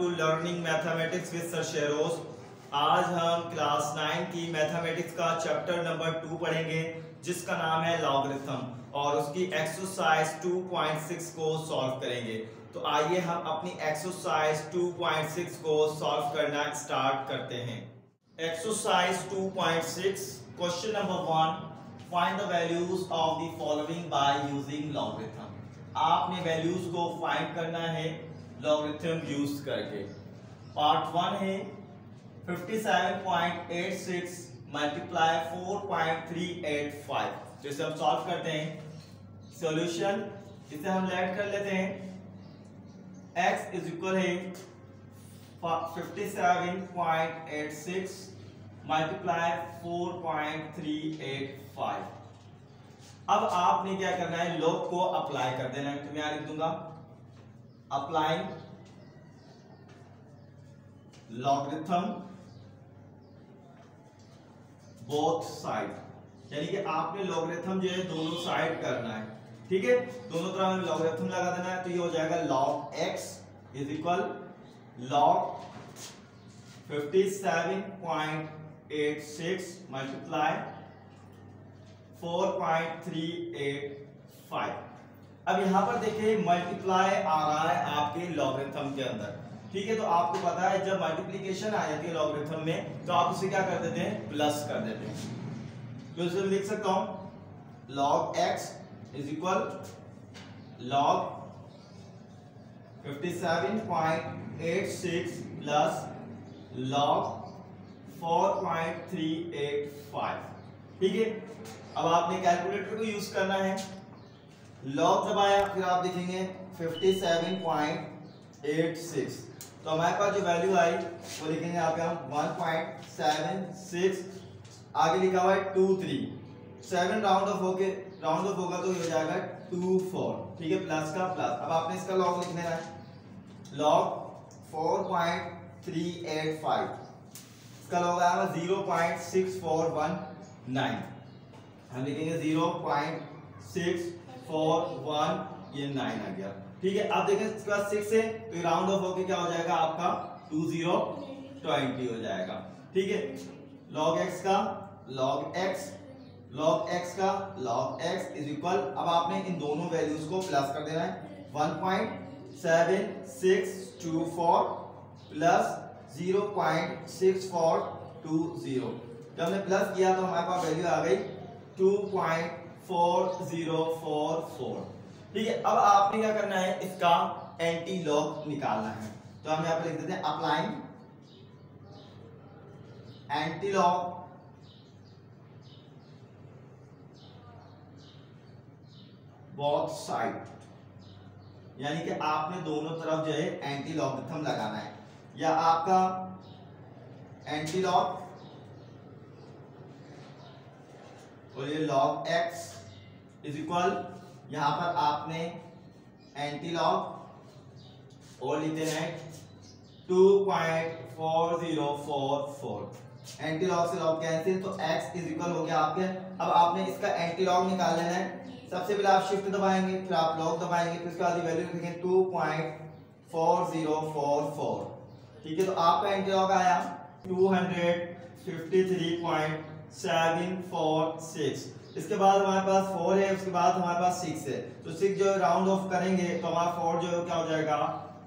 To learning mathematics with sir Sheroz आज हम class nine की मैथमेटिक्स का चैप्टर नंबर टू पढ़ेंगे, जिसका नाम है लॉगरिथम और उसकी एक्सरसाइज 2.6 को सॉल्व करेंगे। तो आइए हम अपनी एक्सरसाइज 2.6 को सॉल्व करना स्टार्ट करते हैं। Exercise 2.6 question number one find the values of the following by using logarithm आपने वैल्यूज़ को फाइंड करना है लॉगरिथम यूज़ करके। पार्ट वन है 57.86 मल्टीप्लाई 4.385 जैसे हम सॉल्व करते हैं। सॉल्यूशन इसे हम लेट कर लेते हैं। X इज़ इक्वल है 57.86 मल्टीप्लाई 4.385 अब आपने क्या करना है? लॉग को अप्लाई कर देना। है तो मैं लिख दूँगा। अप्लाइंग लॉगरिथम बोथ साइड यानी कि आपने लॉगरिथम जो है दोनों साइड करना है। ठीक है? दोनों तरह में लॉगरिथम लगा देना है तो ये हो जाएगा log x is equal log 57.86 multiply 4.385 अब यहाँ पर देखिए मल्टीप्लाई आ रहा है आपके लॉगरिथम के अंदर। ठीक है तो आपको पता है, जब मल्टीप्लीकेशन आ जाती है लॉगरिथम में तो आप उसे क्या कर देते हैं? प्लस कर देते हैं। तो इसे लिख सकता हूँ। Log x is equal log 57.86 plus log 4.385 ठीक है, अब आपने कैलकुलेटर को यूज़ करना है। लॉग जब आया, फिर आप देखेंगे 57.86 तो हमारे पास जो वैल्यू आई, वो लिखेंगे यहाँ पे हम 1.76 आगे लिखा हुआ है two three seven round off होके राउंड ऑफ़ होगा तो ये हो जाएगा टू फोर ठीक है प्लस का प्लस अब आपने इसका लॉग लिख लेना है लॉग 4.385 इसका लॉग आएगा 0.6419 हम लिखेंगे 0.641 ये नाइन आ गया। ठीक है अब देखें बाद सिक्स है तो ये राउंड ऑफ़ होके क्या हो जाएगा? आपका टू ज़ीरो ट्वेंटी हो जाएगा। ठीक है लॉग एक्स का लॉग एक्स लॉग एक्स का लॉग एक्स इज़ इक्वल अब आपने इन दोनों वैल्यूज़ को प्लस कर देना है। One point seven six two four plus zero point six four two zero जब हमने प्लस किया तो हमारे पास वैल्यू आ गई two point four zero four four ठीक है, अब आपने क्या करना है? इसका एंटी लॉग निकालना है। तो हम यहाँ पर लिख देते हैं applying antilog both side यानी कि आपने दोनों तरफ़ जो है एंटी लॉगरिथम लगाना है। या आपका एंटी लॉग और ये लॉग एक्स इज़ इक्वल यहाँ पर आपने एंटी लॉग और लिख हैं two point four zero four four antilog से लॉग कैंसिल तो x इज़ इक्वल हो गया आपके। अब आपने इसका एंटी लॉग निकाल लेना है। सबसे पहले आप शिफ्ट दबाएँगे, फिर आप लॉग दबाएँगे, फिर उसके बाद वैल्यू लिखेंगे two point four zero four four ठीक है तो आपका एंटी लॉग आया two hundred fifty three point seven four six इसके बाद हमारे पास फोर है, उसके बाद हमारे पास सिक्स है। तो सिक्स जो राउंड ऑफ़ करेंगे तो हमारा फोर जो है क्या हो जाएगा?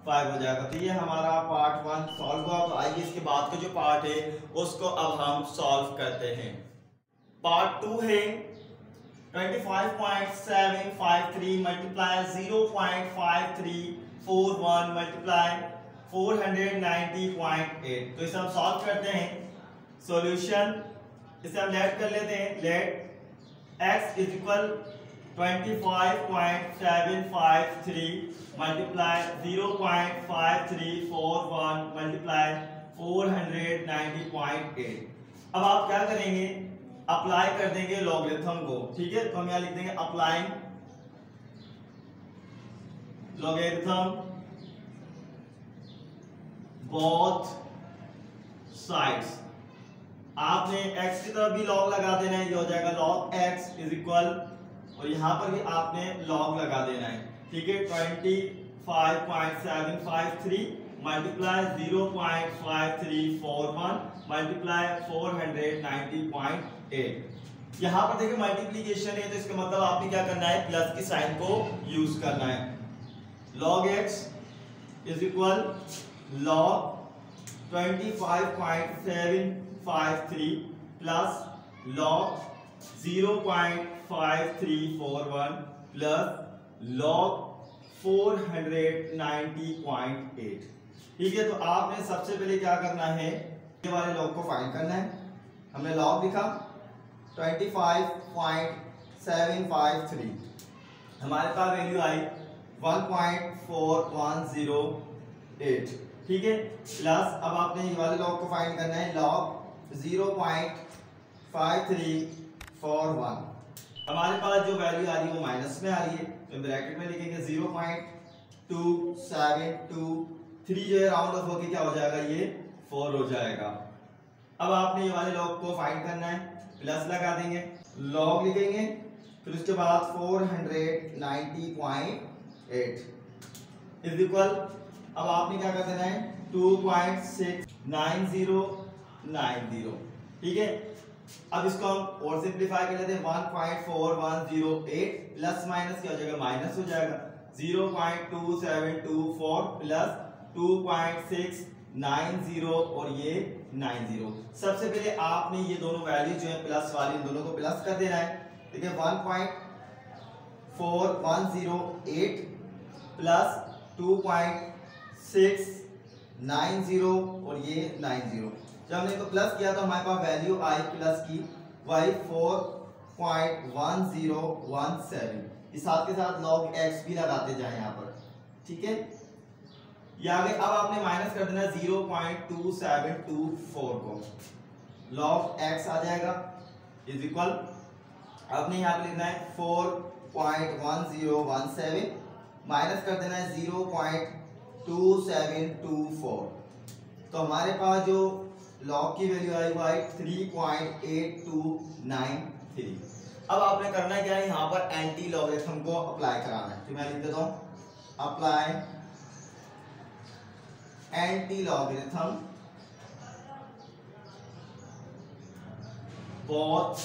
फाइव हो जाएगा। तो ये हमारा पार्ट वन सॉल्व हुआ। तो आइए इसके बाद का जो पार्ट है, उसको अब हम सॉल्व करते हैं। पार्ट टू है 25.753 मल्टीप्लाई 0.5341 मल्टीप्लाई 490.8 तो इसे हम सॉल्व करते हैं। सॉल्यूशन इसे हम लेट कर लेते हैं। Let x is equal 25.753 multiply 0.5341 multiply 490.8 अब आप क्या करेंगे? अप्लाई कर देंगे लॉगरिथम को, ठीक है? तो हम यहाँ लिख देंगे अप्लाइंग लॉगरिथम बोथ साइड्स आपने x की तरफ़ भी लॉग लगा देना है, ये हो जाएगा लॉग x इज़ इक्वल और यहाँ पर भी आपने लॉग लगा देना है। ठीक है? Twenty five point seven five three multiply zero point five three four one multiply four hundred ninety point eight यहाँ पर देखिए मल्टीप्लीकेशन है तो इसका मतलब आपने क्या करना है? प्लस की साइन को यूज़ करना है। log x is equal log 25.753 plus log 0.5341 plus log 490.8 ठीक है तो आपने सबसे पहले क्या करना है? ये वाले लॉग को फाइंड करना है। हमने लॉग लिखा 25.753 हमारे पास वैल्यू आई 1.4108 ठीक है प्लस अब आपने ये वाले लॉग को फाइंड करना है log zero point five three four one हमारे पास जो वैल्यू आ रही है वो माइनस में आ रही है तो ब्रैकेट में लिखेंगे zero point two seven two three जो है राउंड ऑफ़ होकर क्या हो जाएगा? ये फोर हो जाएगा। अब आपने ये वाले लॉग को फाइंड करना है प्लस लगा देंगे। लॉग लिखेंगे, फिर उसके बाद four hundred ninety point eight is equal अब आपने क्या कर देना है? Two point six nine zero nine zero. ठीक है? अब इसको हम और सिंप्लीफाई कर लेते हैं। One point four one zero eight plus minus क्या हो जाएगा? माइनस हो जाएगा। Zero point two seven two four plus two point six nine zero और ये नाइन ज़ीरो। सबसे पहले आपने ये दोनों वैल्यू जो है प्लस वाली, इन दोनों को प्लस कर देना है। ठीक है? One point four one zero eight plus two point six nine zero और ये नाइन ज़ीरो। जब हमने इसको प्लस किया तो हमारे पास वैल्यू आई प्लस की Y four point one zero one seven इस साथ के साथ लॉग एक्स भी लगाते जाए यहाँ पर। ठीक है? ये आगे अब आपने माइनस कर देना zero point two seven two four को। लॉग एक्स आ जाएगा। इज़ इक्वल आपने यहाँ पे लिखना है four point one zero one seven minus कर देना है zero point two seven two four तो हमारे पास जो लॉग की वैल्यू आई वो आई three point eight two nine three अब आपने करना क्या है? यहाँ पर एंटी लॉगरिथम को अप्लाई कराना है। तो मैं लिख देता हूँ? Apply anti logarithm both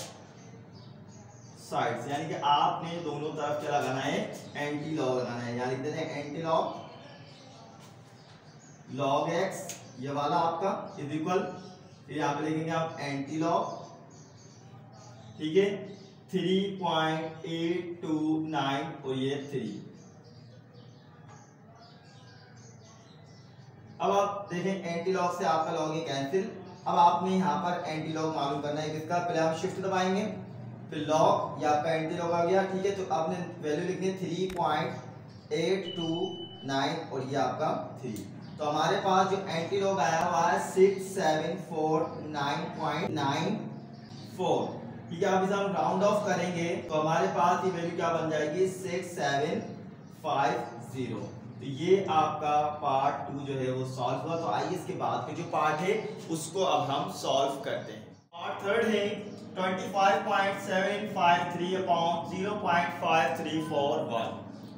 sides यानी कि आपने दोनों तरफ़ क्या लगाना है? एंटी लॉग लगाना है। यानी लिख देते हैं एंटी लॉग लॉग एक्स ये वाला आपका इज़ इक्वल फिर यहाँ पे लिखेंगे आप एंटी लॉग ठीक है? Three point eight two nine और ये थ्री अब आप देखें एंटी लॉग से आपका लॉग है कैंसिल अब आपने यहाँ पर एंटी लॉग मालूम करना है किसका? पहले हम शिफ्ट दबाएँगे, फिर लॉग या आपका एंटी लॉग आ गया, ठीक है? तो आपने वैल्यू लिखनी है three point eight two nine और ये आपका थ्री तो हमारे पास जो एंटी लॉग आया हुआ है six seven four nine point nine four ठीक है, अब इसे हम राउंड ऑफ़ करेंगे तो हमारे पास ये वैल्यू क्या बन जाएगी? सिक्स सेवन फाइव ज़ीरो तो ये आपका पार्ट टू जो है, वो सॉल्व हुआ। तो आइए इसके बाद के जो पार्ट है, उसको अब हम सॉल्व करते हैं। पार्ट थर्ड है 25.753 अपॉन 0.5341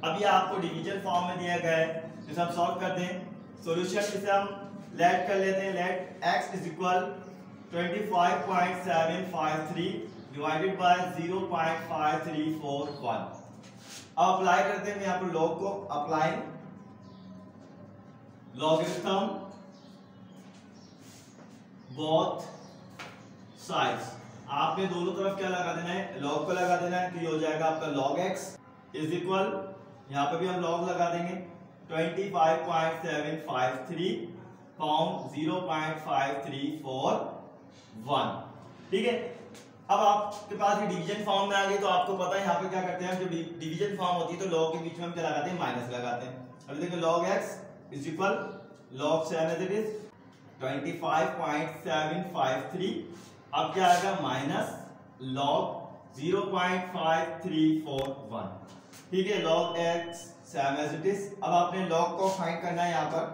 अभी आपको डिवीज़न फॉर्म में दिया गया है, जिसे हम सॉल्व करते हैं। सॉल्यूशन इसे हम लेट कर लेते हैं let x is equal 25.753 divided by 0.5341 अब अप्लाई करते हैं यहाँ पर लॉग को अप्लाई लॉगरिथम बोथ साइड्स आपने दोनों तरफ़ क्या लगा देना है? लॉग को लगा देना है तो ये हो जाएगा आपका लॉग x इज़ इक्वल यहाँ पे भी हम लॉग लगा देंगे। 25.753 पाउंड 0.5341 ठीक है? अब आपके पास ये डिवीज़न फॉर्म में आ गई तो आपको पता है यहाँ पे क्या करते हैं जो डिवीज़न फॉर्म होती है तो लॉग के बीच में हम क्या लगाते हैं? माइनस लगाते हैं। अभी देखो, log x is equal log same as it is 25.753 अब क्या आएगा? माइनस log 0.5341 ठीक है? Log x same as it is अब आपने लॉग को फाइंड करना है यहाँ पर।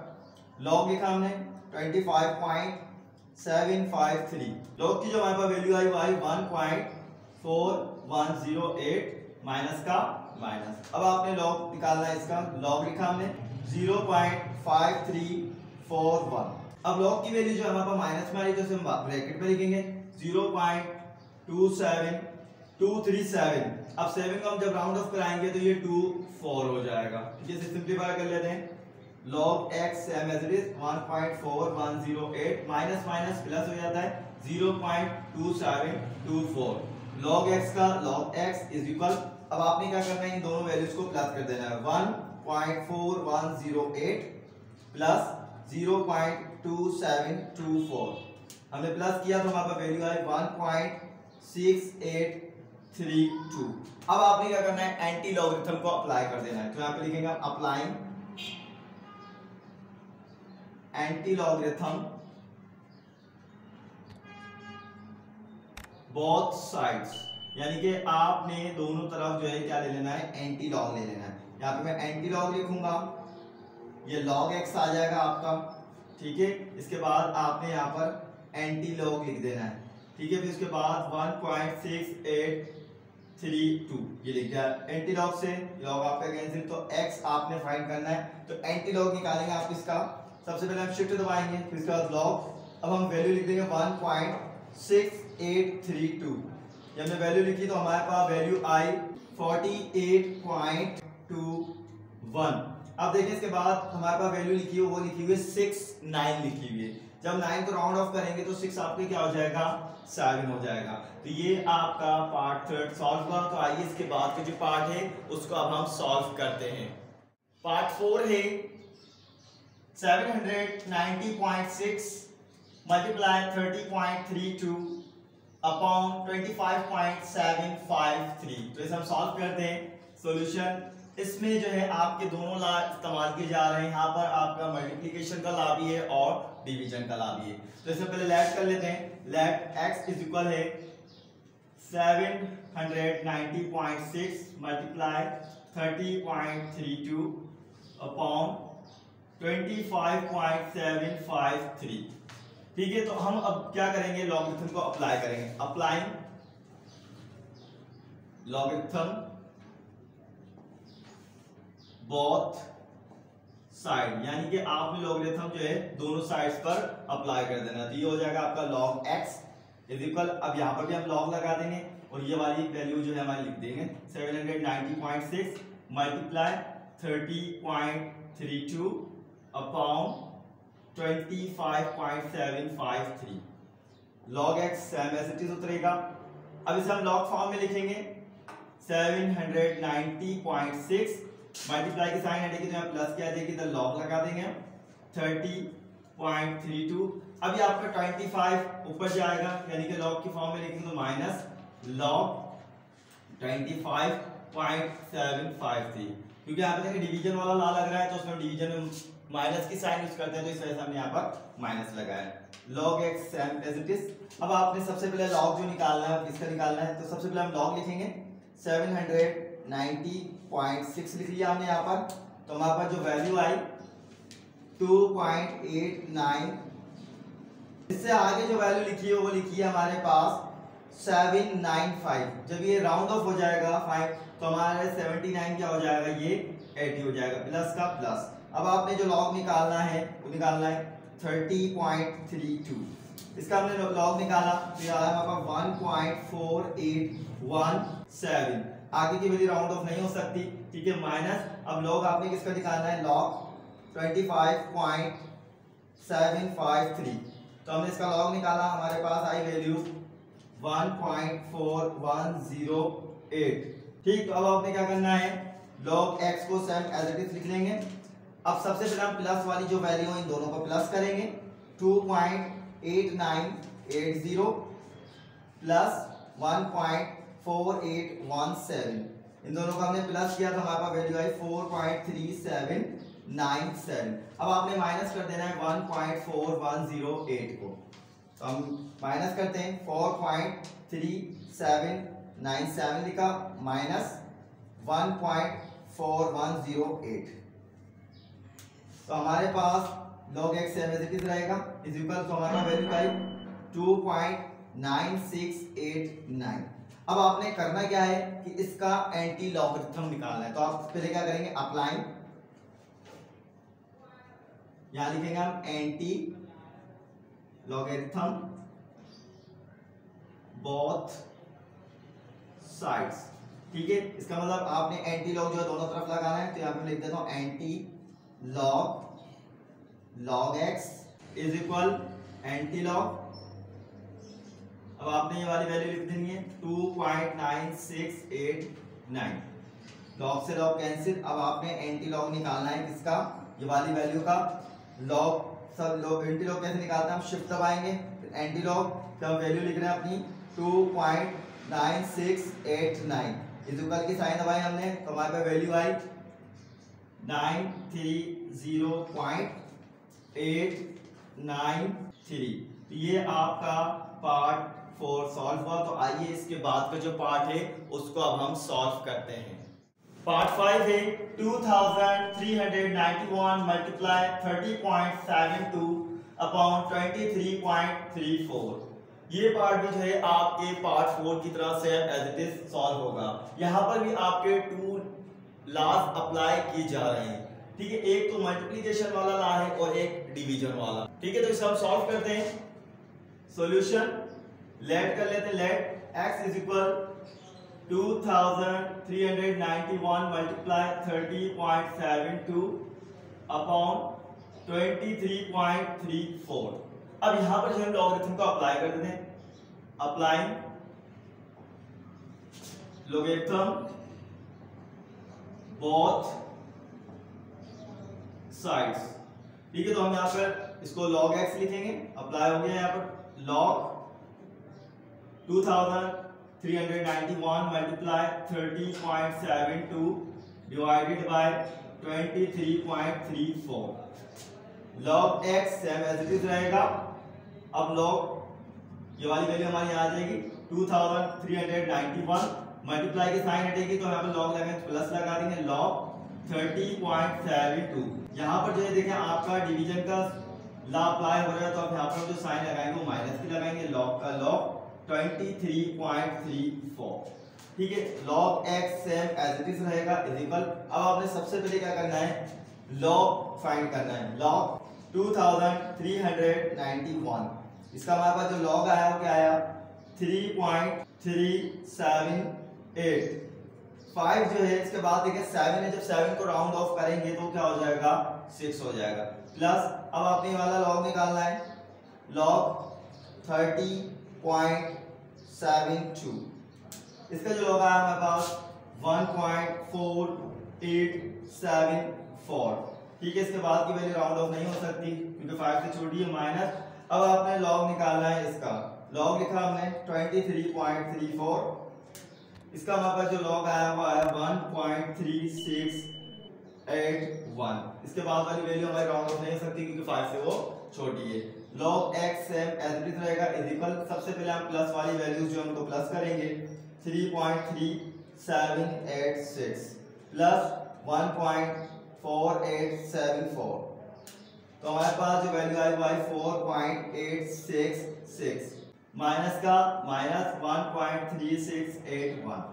लॉग लिखा हमने 25.753 लॉग की जो हमारे पास वैल्यू आई, वो आई 1.4108 माइनस का माइनस अब आपने लॉग निकालना है इसका। लॉग लिखा हमने 0.5341 फोर वन अब लॉग की वैल्यू जो हमारे पास माइनस में आ रही है तो हम ब्रैकेट में लिखेंगे zero point two seven two three seven अब सेवन को हम जब राउंड ऑफ़ कराएँगे तो ये टू फोर हो जाएगा। ठीक है सिंप्लीफाई कर लेते हैं। log x same as it is 1.4108 minus minus plus हो जाता है 0.2724 log x का log x इज़ इक्वल अब आपने क्या करना है, इन दोनों वैल्यूज़ को प्लस कर देना है। 1.4108 प्लस 0.2724 हमने प्लस किया तो हमारे पास वैल्यू आई 1.6832 अब आपने क्या करना है? एंटी लॉगरिथम को अप्लाई कर देना है। तो यहाँ पे लिखेंगे applying anti logarithm both sides यानी कि आपने दोनों तरफ़ जो है क्या ले लेना है? एंटी लॉग ले लेना है। यहाँ पे मैं एंटी लॉग लिखूँगा। ये लॉग एक्स आ जाएगा आपका। ठीक है? इसके बाद आपने यहाँ पर एंटी लॉग लिख देना है। ठीक है? फिर उसके बाद one point six eight three, two. ये लिख दिया एंटी लॉग से लॉग आपका कैंसिल तो x आपने फाइंड करना है। तो एंटी लॉग निकालेंगे आप इसका। सबसे पहले हम शिफ्ट दबाएँगे, फिर उसके बाद लॉग अब हम वैल्यू लिख देंगे one point six eight three two ये हमने वैल्यू लिखी तो हमारे पास वैल्यू आई forty eight point two one अब देखिए, इसके बाद हमारे पास वैल्यू लिखी हुई, वो लिखी हुई है सिक्स नाइन लिखी हुई है। जब नाइन को राउंड ऑफ़ करेंगे तो सिक्स आपके क्या हो जाएगा? सेवन हो जाएगा। तो ये आपका पार्ट थर्ड सॉल्व हुआ। तो आइए इसके बाद का जो पार्ट है, उसको अब हम सॉल्व करते हैं। पार्ट फोर है 790.6 मल्टीप्लाई 30.32 अपॉन 25.753 तो इसे हम सॉल्व करते हैं। सॉल्यूशन इसमें जो है आपके दोनों ला इस्तेमाल किए जा रहे हैं। यहाँ पर आपका मल्टीप्लीकेशन का ला भी है और डिवीज़न का ला भी है। तो इससे पहले लेट कर लेते हैं। लेट x इज़ इक्वल है 790.6 मल्टीप्लाई 30.32 अपॉन 25.753 ठीक है तो हम अब क्या करेंगे? लॉगरिथम को अप्लाई करेंगे। अप्लाइंग लॉगरिथम बोथ साइड यानी कि आपने लॉगरिथम जो है, दोनों साइड्स पर अप्लाई कर देना। तो ये हो जाएगा आपका log x इज़ इक्वल अब यहाँ पर भी हम लॉग लगा देंगे और ये वाली वैल्यू जो है हमारी लिख देंगे। 790.6 multiply 30.32 upon 25.753 log x same as it उतरेगा। अब इसे हम लॉग फॉर्म में लिखेंगे। 790.6 मल्टीप्लाई की साइन हटेगी तो यहाँ प्लस क्या देगी? तो लॉग लगा देंगे हम। 30.32 अब ये आपका 25 ऊपर जाएगा, यानी कि लॉग की फॉर्म में लिखेंगे तो माइनस लॉग 25.753 क्योंकि यहाँ पे देखिए डिवीज़न वाला ला लग रहा है तो उसमें डिवीज़न में माइनस की साइन यूज़ करते हैं तो इस वजह से हमने यहाँ पर माइनस लगाया log x same as it is अब आपने सबसे पहले log जो निकालना है किसका निकालना है तो सबसे पहले हम log लिखेंगे। 790.6 लिख लिया हमने यहाँ पर। तो हमारे पास जो वैल्यू आई 2.89 इससे आगे जो वैल्यू लिखी है, वो लिखी है हमारे पास 795 जब ये राउंड ऑफ़ हो जाएगा 5 तो हमारे 79 क्या हो जाएगा? ये 80 हो जाएगा प्लस का प्लस अब आपने जो लॉग निकालना है, वो निकालना है 30.32 इसका हमने लॉग निकाला तो आया हमारे पास 1.4817 आगे की वैल्यू राउंड ऑफ़ नहीं हो सकती, ठीक है? माइनस, अब लॉग आपने किसका निकालना है? लॉग 25.753 तो हमने इसका लॉग निकाला, हमारे पास आई वैल्यू 1.4108 ठीक तो अब आपने क्या करना है? log x को सेम एज इट इज़ लिख लेंगे। अब सबसे पहले हम प्लस वाली जो वैल्यू है, इन दोनों को प्लस करेंगे। 2.8980 प्लस 1.4817 इन दोनों को हमने प्लस किया तो हमारे पास वैल्यू आई 4.3797 अब आपने माइनस कर देना है 1.4108 को। तो हम माइनस करते हैं 4.3797 लिखा माइनस 1.4108 तो हमारे पास x सेम एज रहेगा इज़ इक्वल तो हमारा वैल्यू आई two point nine six eight 2.9689 अब आपने करना क्या है कि इसका एंटी लॉगरिथम निकालना है। तो आप पहले क्या करेंगे? अप्लाई यहाँ लिखेंगे हम एंटी लॉगेरिथम बोथ साइड्स ठीक है? इसका मतलब आपने एंटी लॉग जो है दोनों तरफ़ लगाना है। तो यहाँ पे लिख देता हूँ antilog log x is equal antilog अब आपने ये वाली वैल्यू लिख देनी है two point nine six eight nine log से लॉग कैंसिल अब आपने एंटी लॉग निकालना है किसका? ये वाली वैल्यू का। लॉग सब लॉग एंटी लॉग कैसे निकालते हैं? हम शिफ्ट दबाएँगे एंटी लॉग का वैल्यू लिख रहे हैं अपनी two point nine six eight nine equal की साइन दबाई हमने तो हमारे पास वैल्यू आई nine three zero point eight nine three ये आपका पार्ट फोर सॉल्व हुआ तो आइए इसके बाद का जो पार्ट है, उसको अब हम सॉल्व करते हैं। पार्ट फाइव है 2391 मल्टीप्लाई 30.72 अपॉन 23.34 ये पार्ट भी जो है आपके पार्ट फोर की तरह से सॉल्व होगा। यहाँ पर भी आपके टू लॉज अप्लाई किए जा रहे हैं। ठीक है, एक तो मल्टीप्लीकेशन वाला लॉ है और एक डिवीज़न वाला। ठीक है तो इसे हम सॉल्व करते हैं। सॉल्यूशन लेट कर लेते let x is equal 2391 multiply 30.72 upon 23.34 अब यहाँ पर जो हम लॉगरिथम को अप्लाई कर देते हैं. अप्लाइंग लॉगरिथम बोथ साइड्स ठीक है तो हम यहाँ पर इसको log x लिखेंगे. अप्लाई हो गया यहाँ पर. Log 2000 391 multiply 30.72 divided by 23.34 log x same as it is रहेगा। अब log, ये वाली वैल्यू हमारी आ जाएगी। 2391 मल्टीप्लाई की साइन हटेगी तो यहाँ पर log लगाएँगे प्लस लगा देंगे। Log 30.72 यहाँ पर जो है, देखें, आपका डिवीज़न का ला अप्लाई हो रहा है तो आप यहाँ पर जो साइन लगाएँगे, वो माइनस की लगाएँगे। Log का log 23.34 ठीक है? log x same as it is रहेगा इज़ इक्वल अब आपने सबसे पहले क्या करना है? log फाइंड करना है। log 2391 इसका हमारे पास जो log आया वो क्या आया? 3.378 5 जो है, इसके बाद देखिए 7 है, जब 7 को राउंड ऑफ़ करेंगे तो क्या हो जाएगा? 6 हो जाएगा। प्लस अब आपने वाला log निकालना है। Log 30 पॉइंट सेवन टू इसका जो आया हमारे पास one point four eight seven four ठीक है, इसके बाद की वैल्यू राउंड ऑफ़ नहीं हो सकती, क्योंकि फाइव से छोटी है माइनस अब आपने लॉग निकालना है इसका। लॉग लिखा हमने twenty three point three four इसका हमारे पास जो लॉग आया वो आया one point three six eight one इसके बाद वाली वैल्यू हमारी राउंड ऑफ़ नहीं हो सकती, क्योंकि फाइव से वो छोटी है। Log x same as it is रहेगा इज़ इक्वल सबसे पहले हम प्लस वाली वैल्यूज़ जो उनको प्लस करेंगे 3.3786 प्लस 1.4874 तो हमारे पास जो वैल्यू आई वो आई 4.866 माइनस का माइनस 1.3681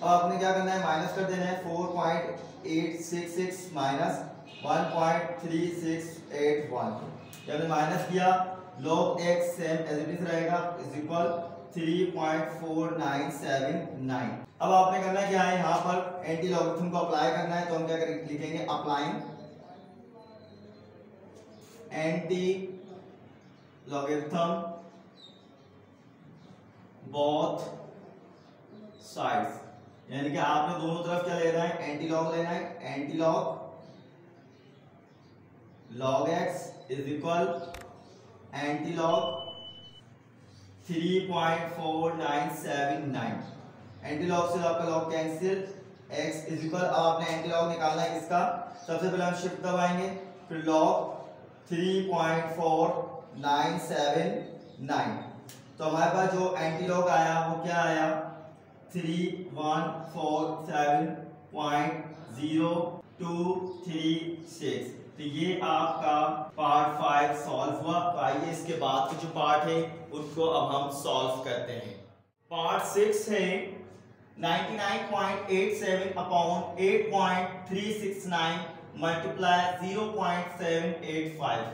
अब आपने क्या करना है? माइनस कर देना है। 4.866 माइनस 1.3681 हमने माइनस किया log x same as it is रहेगा इज़ इक्वल 3.4979 अब आपने करना क्या है, यहाँ पर एंटी लॉगरिथम को अप्लाई करना है तो हम क्या करेंगे लिखेंगे applying anti logarithm both sides यानी कि आपने दोनों तरफ़ क्या लेना है एंटी लॉग लेना है antilog log x is equal antilog 3.4979 antilog से आपका log cancel x is equal अब आपने एंटीलॉग निकालना है इसका सबसे पहले हम शिफ्ट दबाएँगे फिर लॉग 3.4979 तो हमारे पास जो एंटीलॉग आया, वो क्या आया? 3147.0236 तो ये आपका पार्ट फाइव सॉल्व हुआ। तो आइए इसके बाद के जो पार्ट है उसको अब हम सॉल्व करते हैं। पार्ट सिक्स है 99.87 upon 8.369 multiply zero point seven eight five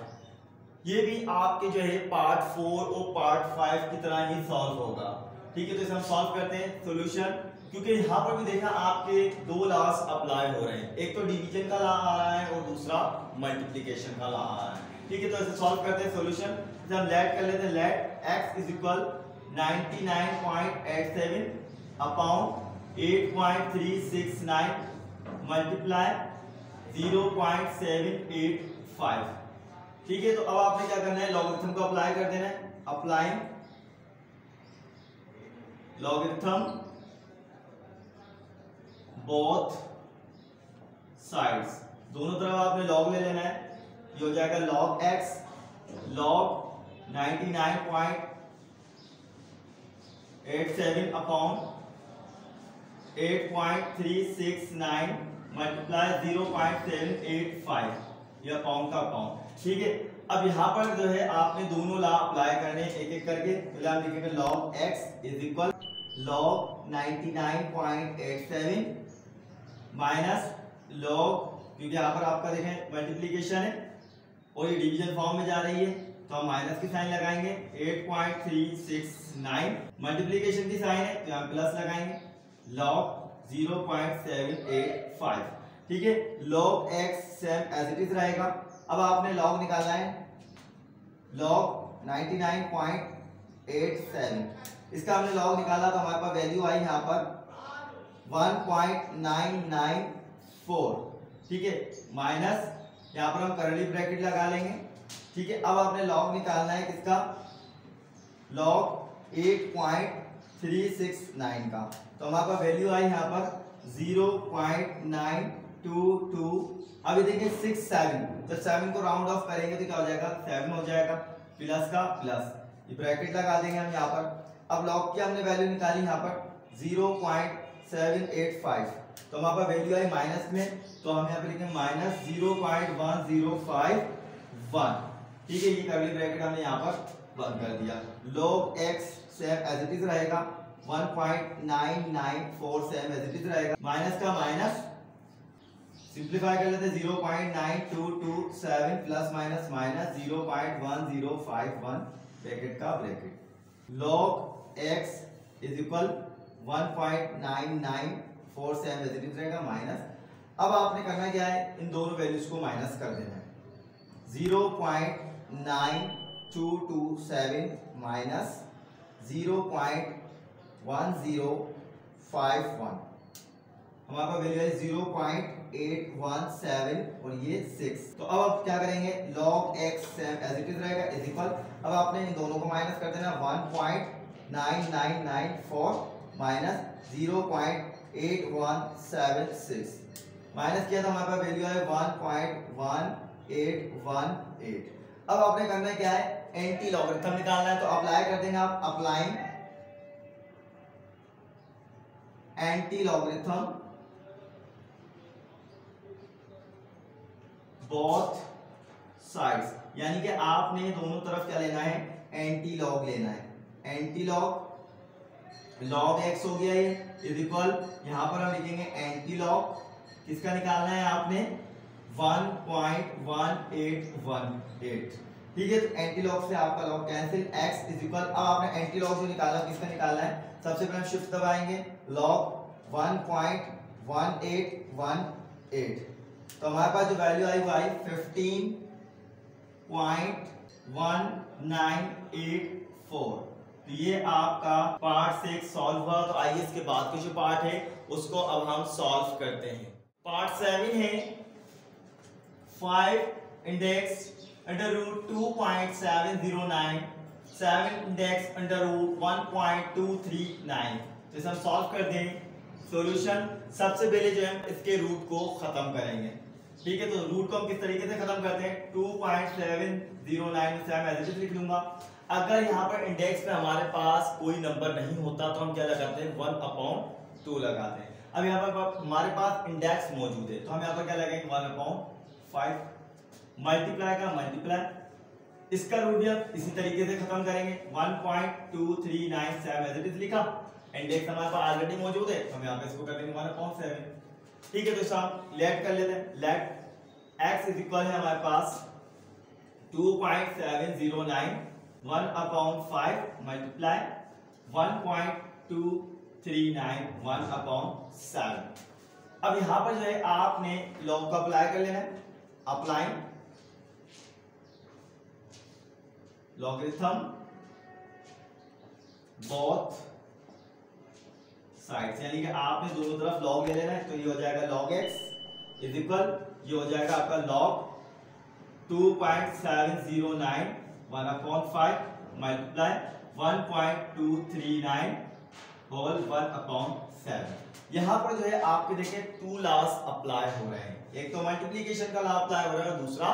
ये भी आपके जो है पार्ट फोर और पार्ट फाइव की तरह ही सॉल्व होगा। ठीक है तो इसे हम सॉल्व करते हैं। सॉल्यूशन क्योंकि यहाँ पर भी देखा, आपके दो लॉस अप्लाई हो रहे हैं। एक तो डिवीज़न का लॉ आ रहा है और दूसरा मल्टीप्लिकेशन का लॉ आ रहा है। ठीक है तो इसे सॉल्व करते हैं सॉल्यूशन हम लेट कर लेते हैं let x is equal 99.87 upon 8.369 multiply 0.785 ठीक है तो अब आपने क्या करना है? लॉगरिथम को अप्लाई कर देना है। अप्लाइंग लॉगरिथम बोथ साइड्स दोनों तरफ़ आपने लॉग ले लेना है। ये हो जाएगा log x log 99.87 upon 8.369 multiply 0.785 ये अपॉन का अपॉन ठीक है? अब यहाँ पर जो है, आपने दोनों लॉ अप्लाई करने एक एक करके, पहले हम लिखेंगे log x is equal log 99.87 minus log, क्योंकि यहाँ पर आपका देखें मल्टीप्लीकेशन है, और ये डिवीज़न फॉर्म में जा रही है तो हम माइनस की साइन लगाएँगे 8.369 मल्टीप्लीकेशन की साइन है तो हम प्लस लगाएँगे, log 0.785 ठीक है? Log x same as it is रहेगा। अब आपने लॉग निकालना है, log 99.87 इसका हमने log निकाला तो हमारे पास वैल्यू आई यहाँ पर। 1.994 ठीक है? माइनस यहाँ पर हम करली ब्रैकेट लगा लेंगे। ठीक है? अब आपने log निकालना है किसका? Log 8.369 का। तो हमारे पास वैल्यू आई यहाँ पर 0.922 अभी देखिए सिक्स सेवन जब सेवन को राउंड ऑफ़ करेंगे तो क्या हो जाएगा? सेवन हो जाएगा। प्लस का प्लस ये ब्रैकेट लगा देंगे हम यहाँ पर। अब लॉग की हमने वैल्यू निकाली यहाँ पर zero point seven eight five तो हमारे पास वैल्यू आई माइनस में तो हम यहाँ पे लिखेंगे minus zero point one zero five one ठीक है, ये करली ब्रैकेट हमने यहाँ पर बंद कर दिया। log x same as it is रहेगा 1.994 सेम एज इट इज़ रहेगा। माइनस का माइनस सिंप्लीफाई कर लेते हैं 0.9227 प्लस माइनस माइनस 0.1051 ब्रैकेट का bracket log x is equal 1.994 same as it is रहेगा माइनस। अब आपने करना क्या है? इन दोनों वैल्यूज़ को माइनस कर देना है। 0.9227 माइनस 0.1051 हमारे पास वैल्यू है 0.817 और ये सिक्स तो अब आप क्या करेंगे? Log x same as it is रहेगा इज़ इक्वल अब आपने इन दोनों को माइनस कर देना 1.9994 माइनस 0.8176 माइनस किया तो हमारे पास वैल्यू है 1.1818 अब आपने करना क्या है? एंटी लॉगरिथम निकालना है तो अप्लाई कर देंगे आप applying anti logarithm both sides यानी कि आपने दोनों तरफ़ क्या लेना है? एंटी लॉग लेना है। एंटी लॉग लॉग एक्स हो गया ये इज़ इक्वल यहाँ पर हम लिखेंगे एंटी लॉग किसका निकालना है आपने? 1.1818 ठीक है तो एंटी लॉग से आपका log cancel x is equal अब आपने एंटी लॉग जो निकाला, किसका निकालना है? सबसे पहले हम शिफ्ट दबाएँगे। लॉग 1.1818 तो हमारे पास जो वैल्यू आई, वो आई 15.1984 तो ये आपका पार्ट सिक्स सॉल्व हुआ तो आइए इसके बाद के जो पार्ट है, उसको अब हम सॉल्व करते हैं। पार्ट सेवन है five index under root two point seven zero nine seven index under root one point two three nine जैसे हम सॉल्व कर दें सॉल्यूशन सबसे पहले जो है, इसके रूट को खत्म करेंगे। ठीक है तो रूट को हम किस तरीके से खत्म करते हैं? Two point seven zero nine seven लिख लूँगा। अगर यहाँ पर इंडेक्स में हमारे पास कोई नंबर नहीं होता तो हम क्या लगाते हैं? वन अपॉन टू लगाते हैं। अब यहाँ पर हमारे पास इंडेक्स मौजूद है तो हम यहाँ पर क्या लगाएँगे? वन अपॉन फाइव मल्टीप्लाई का मल्टीप्लाई इसका रूट भी हम इसी तरीके से खत्म करेंगे। One point two three nine seven as it is लिखा। इंडेक्स हमारे पास ऑलरेडी मौजूद है हम यहाँ पे इसको कर देंगे वन अपॉन सेवन ठीक है तो हम लेट कर लेते हैं। लेट x इज़ इक्वल है हमारे पास 2.709 one upon five multiply one point two three nine one upon seven अब यहाँ पर जो है आपने लॉग को अप्लाई कर लेना है। अप्लाइंग लॉगरिथम बोथ साइड्स यानी कि आपने दोनों तरफ़ लॉग ले लेना है तो ये हो जाएगा लॉग एक्स इज़ इक्वल ये हो जाएगा आपका log 2.709 one upon five multiply 1.239 whole one upon seven यहाँ पर जो है आपके देखे टू लॉस अप्लाई हो रहे हैं। एक तो मल्टीप्लीकेशन का लॉ अप्लाई हो रहा है दूसरा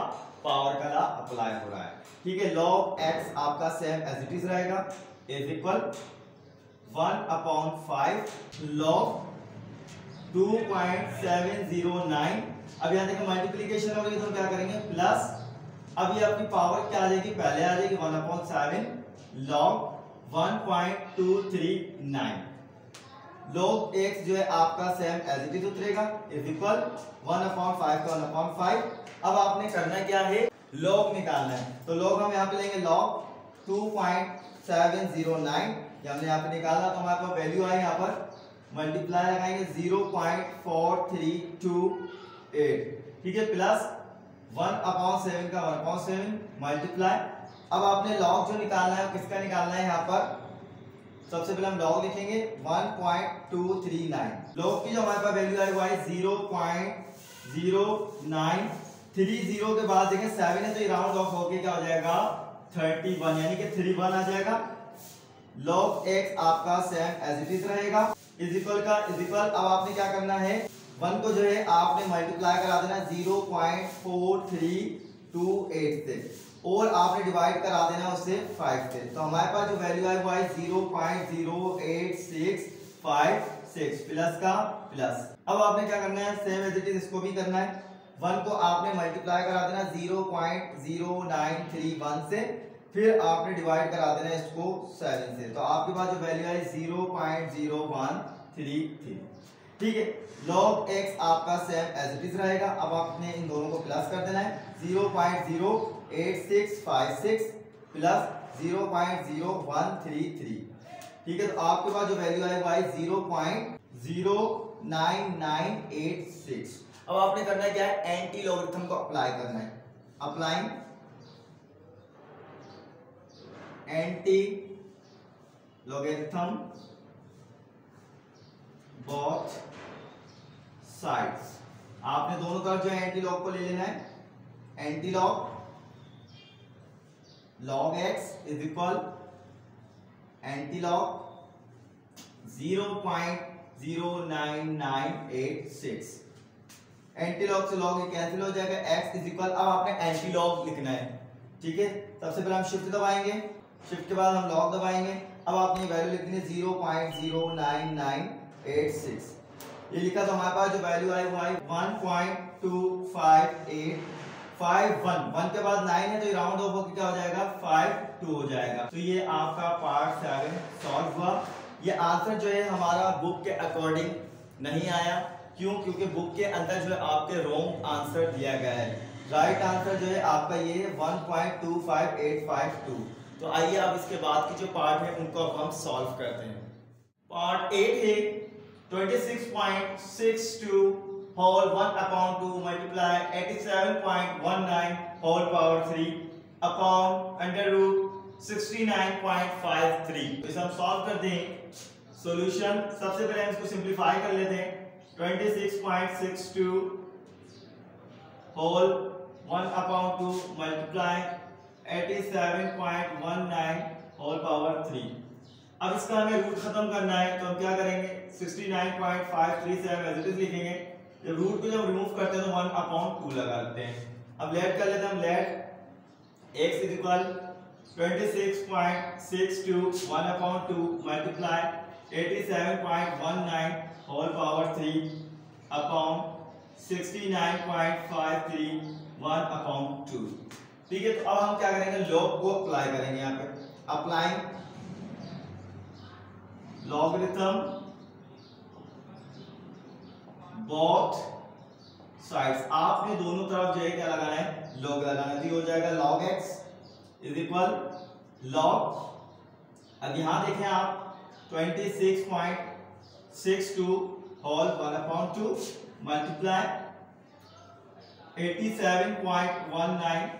पावर का लॉ अप्लाई हो रहा है। ठीक है लॉग एक्स आपका सेम एज इट इज़ रहेगा। Is equal one upon five log two point seven zero nine अब यहाँ देखिए मल्टीप्लीकेशन हो रही है तो क्या करेंगे? प्लस अब ये आपकी पावर क्या आ जाएगी? पहले आ जाएगी one upon seven log one point two three nine log x जो है आपका सेम एज इट इज़ उतरेगा. Is equal one upon five का वन अपॉन फाइव अब आपने करना क्या है? लॉग निकालना है. तो लॉग हम यहाँ पे लेंगे log two point seven zero nine हमने यहाँ पे निकाला तो हमारे पास वैल्यू आए यहाँ पर. मल्टीप्लाई लगाएँगे zero point four three two eight ठीक है? प्लस वन अपॉन सेवन का वन अपॉन सेवन मल्टीप्लाई अब आपने लॉग जो निकालना है किसका निकालना है यहाँ पर? सबसे पहले हम लॉग लिखेंगे 1.239 लॉग की जो हमारे पास वैल्यू आई वो आई 0.0930 के बाद देखें 7 है तो राउंड ऑफ़ होके क्या हो जाएगा? 31 यानी कि 31 आ जाएगा। लॉग एक्स आपका सेम एज इट इज़ रहेगा। इज़ इक्वल का इज़ इक्वल अब आपने क्या करना है? वन को जो है आपने मल्टीप्लाई करा देना zero point four three two eight से। और आपने डिवाइड करा देना उससे फाइव से। तो हमारे पास जो वैल्यू है वो है zero point zero eight six five six plus का प्लस अब आपने क्या करना है? सेम एज इट इज़ इसको भी करना है। वन को आपने मल्टीप्लाई करा देना zero point zero nine three one से। फिर आपने डिवाइड करा देना इसको सेवन से। तो आपके पास जो वैल्यू है zero point zero one three three ठीक है लॉग एक्स आपका सेम एज इट इज़ रहेगा। अब आपने इन दोनों को प्लस कर देना है। Zero point zero eight six five six plus zero point zero one three three ठीक है तो आपके पास जो वैल्यू है वो zero point zero nine nine eight six अब आपने करना क्या है? एंटी लॉगरिथम को अप्लाई करना है। Applying anti logarithm both sides. आपने दोनों तरफ़ जो है एंटी लॉग को ले लेना है. Anti log x is equal anti log zero point zero nine nine eight six anti log से लॉग कैंसिल हो जाएगा. एक्स इज़ इक्वल अब आपने एंटी लॉग लिखना है. ठीक है? सबसे पहले हम शिफ्ट दबाएँगे. शिफ्ट के बाद हम लॉग दबाएँगे. अब आपने वैल्यू लिखनी है zero point zero nine nine eight six ये लिखा तो हमारे पास जो वैल्यू आई वो आई one point two five eight five one one के बाद नाइन है तो ये राउंड ऑफ़ होकर क्या हो जाएगा? फाइव टू हो जाएगा। तो ये आपका पार्ट सेवन सॉल्व हुआ। ये आंसर जो है हमारा बुक के अकॉर्डिंग नहीं आया। क्यों? क्योंकि बुक के अंदर जो है आपके रॉन्ग आंसर दिया गया है। राइट आंसर जो है आपका ये one point two five eight five two तो आइए अब इसके बाद की जो पार्ट है उनको अब हम सॉल्व करते हैं। पार्ट एट है। Twenty six point six two whole one upon two multiply eighty seven point one nine whole power three upon under root sixty nine point five three इसे हम सॉल्व करते हैं सॉल्यूशन सबसे पहले हम इसको सिंप्लीफाई कर लेते हैं। Twenty six point six two whole one upon two multiply 87.19 whole power 3 अब इसका हमें रूट खत्म करना है तो हम क्या करेंगे? 69.53 से हम एज लिखेंगे। जब रूट को जब रिमूव करते हैं तो 1 अपॉन 2 लगा लेते हैं। अब लेट कर लेते हैं हम? Let x is equal 26.62 1 upon 2 multiply 87.19 whole power 3 upon 69.53 1 upon 2 ठीक है तो अब हम क्या करेंगे? लॉग को अप्लाई करेंगे यहाँ पे। अप्लाइंग लॉगरिथम बोथ साइड्स आपने दोनों तरफ़ जो है क्या लगाना है? लॉग लगाना है। तो हो जाएगा log x is equal log अब यहाँ देखें आप 26.62 whole one upon two multiply 87.19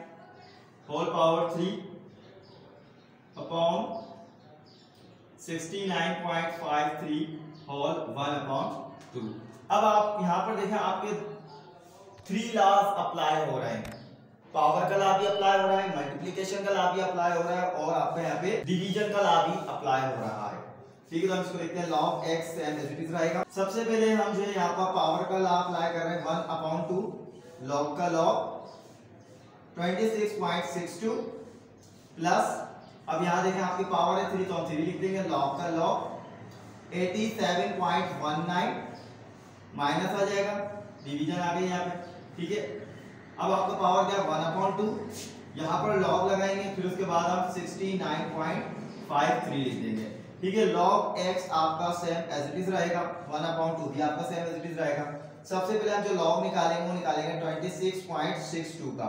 whole power three upon 69.53 whole one upon two. अब आप यहाँ पर देखें, आपके थ्री लॉज अप्लाई हो रहे हैं। पावर का ला भी अप्लाई हो रहा है मल्टीप्लीकेशन का ला भी अप्लाई हो रहा है, और आपका यहाँ पे डिवीज़न का ला भी अप्लाई हो रहा है। ठीक है तो हम इसको लिखते हैं log x and as it is रहेगा। सबसे पहले हम जो है यहाँ पर पावर का ला अप्लाई कर रहे हैं वन अपॉन टू लॉग का लॉग 26.62 प्लस अब यहाँ देखें आपकी पावर है थ्री तो हम थ्री लिख देंगे। लॉग का लॉग 87.19 माइनस आ जाएगा। डिवीज़न आ गई यहाँ पे। ठीक है? अब आपका पावर क्या वन अपॉइंट टू यहाँ पर लॉग लगाएँगे, फिर उसके बाद हम sixty nine point five three लिख देंगे। ठीक है? लॉग एक्स आपका सेम एज इट इज़ रहेगा। वन अपॉइंट टू भी आपका सेम एज इट इज़ रहेगा। सबसे पहले हम जो लॉग निकालेंगे, वो निकालेंगे twenty six point six two का।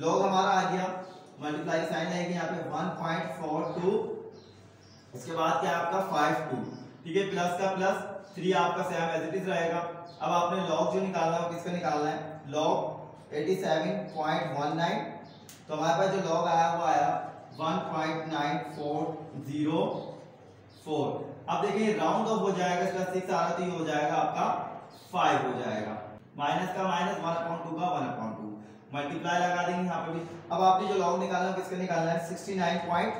लॉग हमारा आ गया। मल्टीप्लाई साइन आएगी यहाँ पे वन पॉइंट फोर टू इसके बाद क्या आपका फाइव टू ठीक है? प्लस का प्लस थ्री आपका सेम एज इट इज़ रहेगा। अब आपने लॉग जो निकालना है किसका निकालना है? लॉग 87.19 तो हमारे पास जो लॉग आया, वो आया 1.9404 अब देखिए राउंड ऑफ़ हो जाएगा इसका सिक्स आ रहा तो ये हो जाएगा आपका फाइव हो जाएगा। माइनस का माइनस वन अपॉइंट टू का वन अपॉइंट मल्टीप्लाई लगा देंगे यहाँ पे भी। अब आपने जो लॉग निकालना है किसका निकालना है? Sixty nine point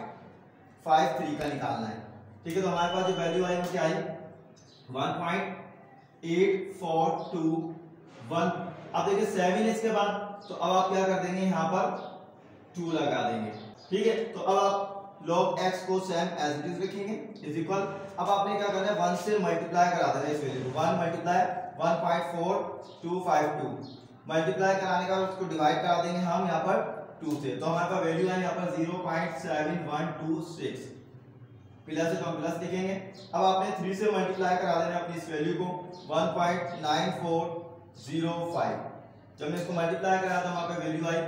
five three का निकालना है। ठीक है तो हमारे पास जो वैल्यू आई, वो क्या आई? One point eight four two one अब देखिए सेवन इसके बाद तो अब आप क्या कर देंगे, यहाँ पर टू लगा देंगे। ठीक है तो अब आप log x को सेम एज इट इज़ रखेंगे इज़ इक्वल अब आपने क्या करना है वन से मल्टीप्लाई करा देना इस वैल्यू को। One multiply one point four two five two multiply कराने का उसको डिवाइड करा देंगे हम यहाँ पर टू से। तो हमारे पास वैल्यू है यहाँ पर zero point seven one two six plus है तो हम प्लस लिखेंगे। अब आपने थ्री से मल्टीप्लाई करा देना अपनी इस वैल्यू को। One point nine four zero five जब मैं इसको मल्टीप्लाई करा तो वहाँ पे वैल्यू आई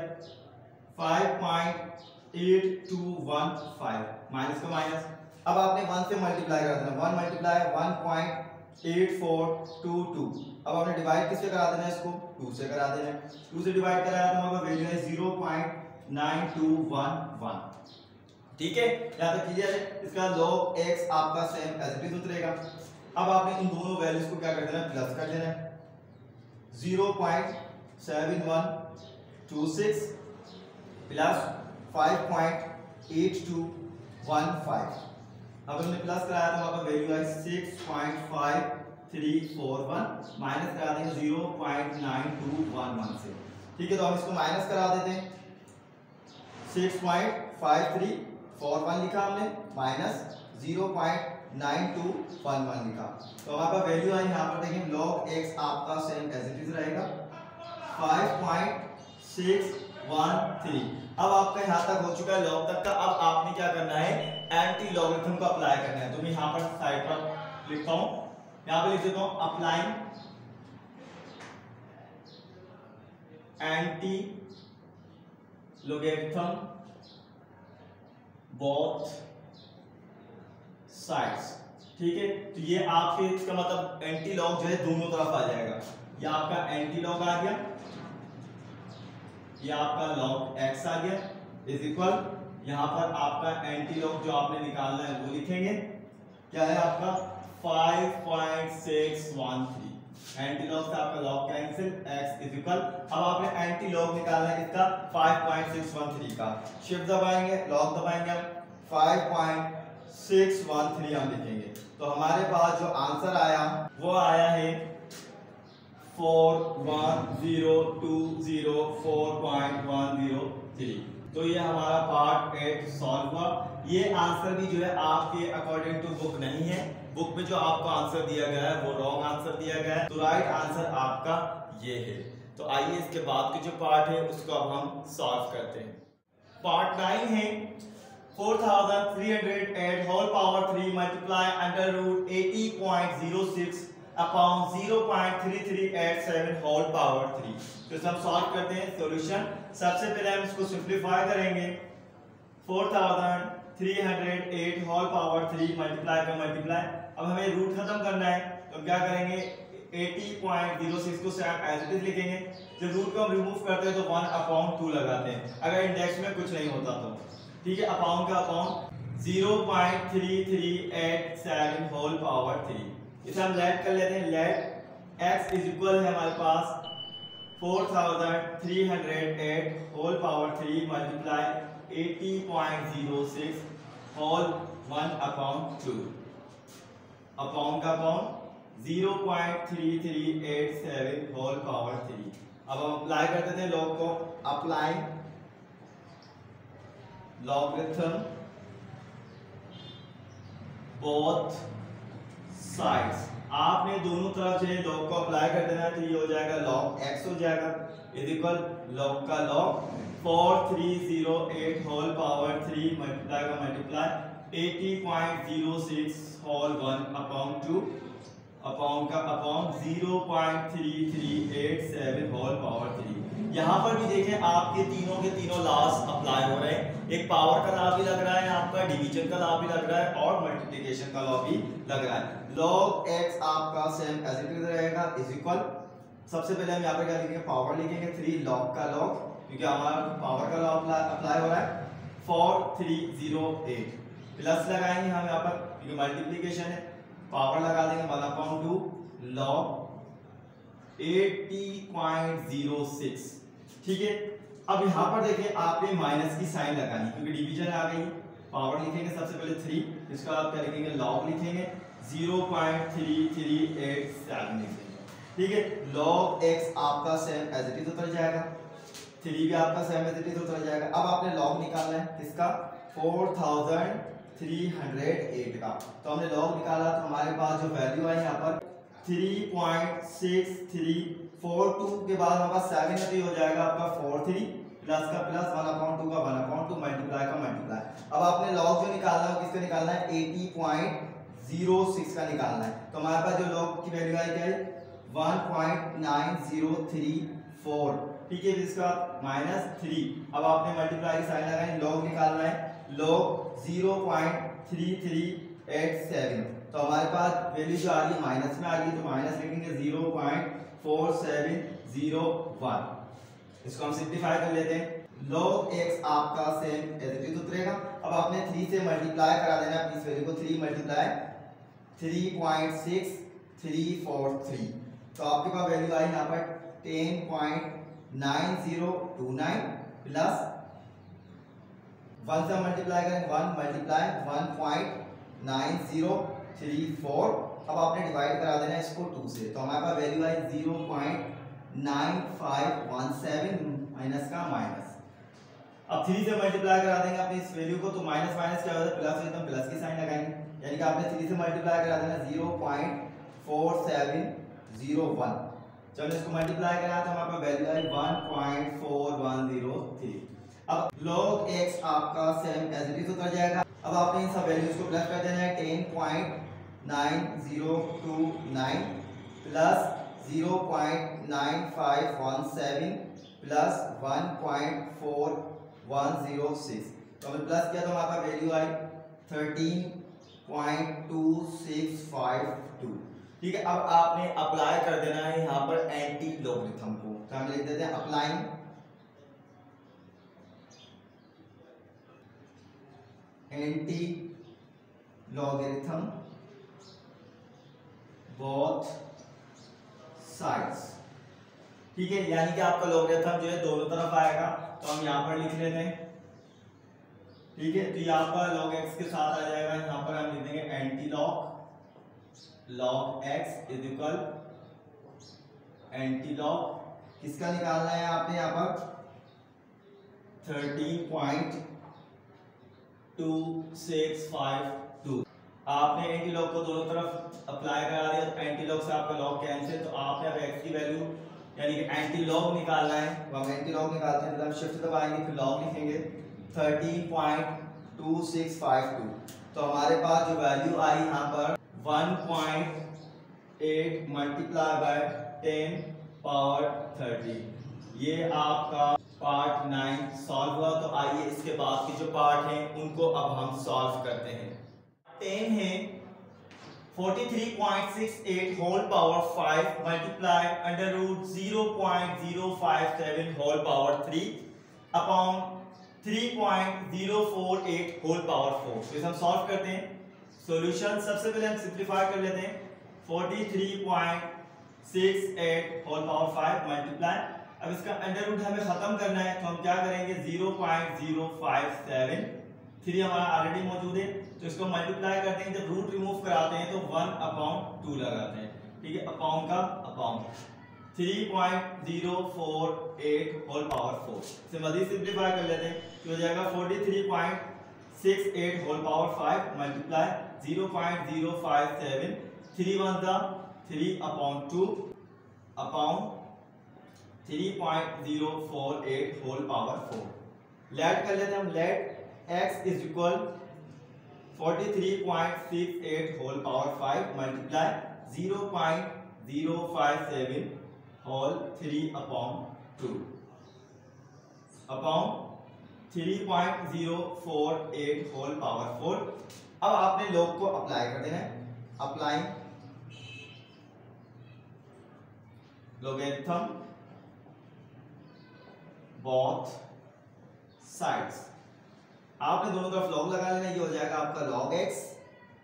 five point eight two one five minus का माइनस अब आपने वन से मल्टीप्लाई करा देना। One multiply one point eight four two two अब आपने डिवाइड किससे करा देना है इसको? टू से करा देना है। टू से डिवाइड कराया तो हमारा वैल्यू है zero point nine two one one ठीक है? यहाँ तक क्लियर है? इसका log x आपका सेम एज इट इज़ उतरेगा। अब आपने इन दोनों वैल्यूज़ को क्या कर देना है? प्लस कर देना है। Zero point seven one two six plus five point eight two one five अब हमने प्लस कराया तो वहाँ पर वैल्यू आई six point five three four one minus करा देंगे zero point nine two one one से। ठीक है तो हम इसको माइनस करा देते हैं। Six point five three four one लिखा हमने। Minus zero point nine two one one लिखा। तो हमारे पास वैल्यू आई यहाँ पर देखिए लॉग एक्स आपका सेम एज इट इज़ रहेगा। Five point six one three अब आपका यहाँ तक हो चुका है लॉग तक का। अब आपने क्या करना है? एंटी लॉगरिथम को अप्लाई करना है। तो मैं यहाँ पर साइड पर लिखता हूँ। यहाँ पे लिख देता हूँ applying anti logarithm both sides ठीक है? तो ये आपके इसका मतलब एंटी लॉग जो है दोनों तरफ़ आ जाएगा। ये आपका एंटी लॉग आ गया, ये आपका लॉग एक्स आ गया। इज़ इक्वल, यहाँ पर आपका एंटी लॉग जो आपने निकालना है वो लिखेंगे। क्या है आपका? Five point six one three antilog से आपका log cancel x is equal अब आपने एंटी एंटीलॉग निकालना है इसका 5.613 का। शिफ्ट दबाएँगे लॉग दबाएँगे हम 5.613 हम लिखेंगे। तो हमारे पास जो आंसर आया, वो आया है 410204.103 तो ये हमारा पार्ट एट सॉल्व हुआ। ये आंसर भी जो है आपके अकॉर्डिंग टू बुक नहीं है। बुक में जो आपको आंसर दिया गया है, वो रॉन्ग आंसर दिया गया है। तो राइट आंसर आपका ये है। तो आइए इसके बाद के जो पार्ट है, उसको अब हम सॉल्व करते हैं। पार्ट नाइन है। 4308 whole power 3 multiply under root 80.06 upon 0.3387 whole power 3 तो हम सॉल्व करते हैं सॉल्यूशन सबसे पहले हम इसको सिंपलीफाई करेंगे. 4308 होल पावर 3 मल्टीप्लाई का मल्टीप्लाई अब हमें रूट खत्म करना है. तो क्या करेंगे? 80.06 को एज इट इज़ लिखेंगे. जब रूट को हम रिमूव करते हैं तो 1 अपॉन 2 लगाते हैं. अगर इंडेक्स में कुछ नहीं होता तो। ठीक है? अपॉन का अपॉन 0.3387 होल पावर 3 इसे हम लेट कर लेते हैं। लेट x इज़ इक्वल है हमारे पास 4308 whole power 3 multiply 80.06 whole 1 upon 2 upon का अपॉन 0.3387 होल पावर 3 अब हम अप्लाई करते थे लॉग को। अप्लाई लॉगरिथम बोथ साइड्स आपने दोनों तरफ़ से लॉग को अप्लाई कर देना तो ये हो जाएगा लॉग एक्स हो जाएगा। इज़ इक्वल लॉग का log four three zero eight whole power three multiply का multiply eighty point zero six whole one upon two upon का upon zero point three three eight seven whole power three यहाँ पर भी देखें, आपके तीनों के तीनों लॉस अप्लाई हो रहे हैं। एक पावर का लॉ भी लग रहा है आपका डिवीज़न का लॉ भी लग रहा है और मल्टीप्लिकेशन का लॉ भी लग रहा है। लॉग एक्स आपका सेम एज इट इज़ रहेगा इज़ इक्वल सबसे पहले हम यहाँ पर क्या लिखेंगे? पावर लिखेंगे थ्री लॉग का लॉग क्योंकि हमारा पावर का लॉ अप्लाई हो रहा है। Four three zero eight plus लगाएँगे हम यहाँ पर, क्योंकि मल्टीप्लीकेशन है। पावर लगा देंगे वन अपॉइंट टू लॉग 80.06 ठीक है? अब यहाँ पर देखिए आपने माइनस की साइन लगानी, क्योंकि डिवीज़न आ गई। पावर लिखेंगे सबसे पहले थ्री इसका आप क्या लिखेंगे? लॉग लिखेंगे। 0.3387 लिखेंगे। ठीक है? लॉग एक्स आपका सेम एज इट इज़ उतर जाएगा। थ्री भी आपका सेम एज इट इज़ उतर जाएगा। अब आपने लॉग निकालना है किसका? 4308 का। तो हमने लॉग निकाला तो हमारे पास जो वैल्यू आई यहाँ पर three point six three four two के बाद पास सेवन थ्री हो जाएगा, आपका फोर थ्री प्लस का प्लस वन अपॉइंट टू का वन अपॉइंट टू मल्टीप्लाई का मल्टीप्लाई अब आपने लॉग जो निकालना है किसका निकालना है? एटी पॉइंट ज़ीरो सिक्स का निकालना है. तो हमारे पास जो लॉग की वैल्यू आई क्या है? One point nine zero three four ठीक है इसका माइनस थ्री अब आपने मल्टीप्लाई साइन लगाई लॉग निकालना है. Log zero point three three eight seven तो हमारे पास वैल्यू जो आ रही है माइनस में आ रही है तो माइनस लिखेंगे zero point four seven zero one. इसको हम सिंप्लीफाई कर लेते हैं। log x आपका सेम एज इट उतरेगा। अब आपने थ्री से मल्टीप्लाई करा देना। इस वैल्यू को three multiply three point six three four three तो आपके पास वैल्यू आई यहाँ पर ten point nine zero two nine plus one से मल्टीप्लाई करें। One multiply one point nine zero three four अब आपने डिवाइड करा देना इसको टू से। तो हमारे पास वैल्यू आई zero point nine five one seven minus का माइनस अब थ्री से मल्टीप्लाई करा देंगे अपने इस वैल्यू को तो माइनस माइनस क्या होता है प्लस एकदम प्लस की साइन लगाएँगे। यानी कि आपने थ्री से मल्टीप्लाई करा देना zero point four seven zero one चलो इसको मल्टीप्लाई करा तो हमारे पास वैल्यू आई one point four one zero three अब log x आपका सेम एज इट इज़ उतर जाएगा। अब आपने इन सब वैल्यूज़ को प्लस कर देना है ten point nine zero two nine plus zero point nine five one seven plus one point four one zero six. तो हमने प्लस किया तो हमारा वैल्यू आई thirteen point two six five two. ठीक है, अब आपने अप्लाई कर देना है यहाँ पर एंटी लॉगरिथम को। तो हम लिख देते हैं applying anti logarithm both sides ठीक है, यानी कि आपका लॉगरिथम जो है दोनों तरफ़ आएगा तो हम यहाँ पर लिख लेते हैं। ठीक है तो यहाँ पर log x के साथ आ जाएगा, यहाँ पर हम लिख देंगे anti log log x is equal anti log किसका निकालना है आपने यहाँ पर? Thirteen point two six five आपने एंटी लॉग को दोनों तरफ़ अप्लाई करा दिया तो एंटी लॉग से आपका लॉग कैंसिल तो आपने अब एक्स की वैल्यू यानी कि एंटी लॉग निकालना है। तो हम एंटी लॉग निकालते हैं मतलब शिफ्ट दबाएँगे फिर लॉग लिखेंगे। Thirteen point two six five two तो हमारे पास जो वैल्यू आई यहाँ पर one point eight multiply by ten power thirty ये आपका पार्ट नाइन सॉल्व हुआ। तो आइए इसके बाद के जो पार्ट हैं, उनको अब हम सॉल्व करते हैं। टेन है 43.68 whole power 5 multiply under root 0.057 whole power 3 upon 3.048 whole power 4 तो इसे हम सॉल्व करते हैं। सॉल्यूशन सबसे पहले हम सिंपलीफाई कर लेते हैं। 43.68 होल पावर 5 मल्टीप्लाई अब इसका अंडर रूट हमें खत्म करना है तो हम क्या करेंगे? 0.057 थ्री हमारा ऑलरेडी मौजूद है तो इसको मल्टीप्लाई करते हैं। जब रूट रिमूव कराते हैं तो वन अपॉन टू लगाते हैं। ठीक है? अपॉन का upon three point zero four eight whole power four इसे मजीद सिंप्लीफाई कर लेते हैं। तो हो जाएगा forty three point six eight whole power five multiply zero point zero five seven three one the three upon two upon three point zero four eight whole power four let कर लेते हैं हम let x is equal 43.68 whole power 5 multiply 0.057 whole 3 upon 2 upon 3.048 whole power 4 अब आपने लोग को apply कर देना है अप्लाई logarithm both sides आपने दोनों तरफ़ लॉग लगा लेना, ये हो जाएगा आपका log x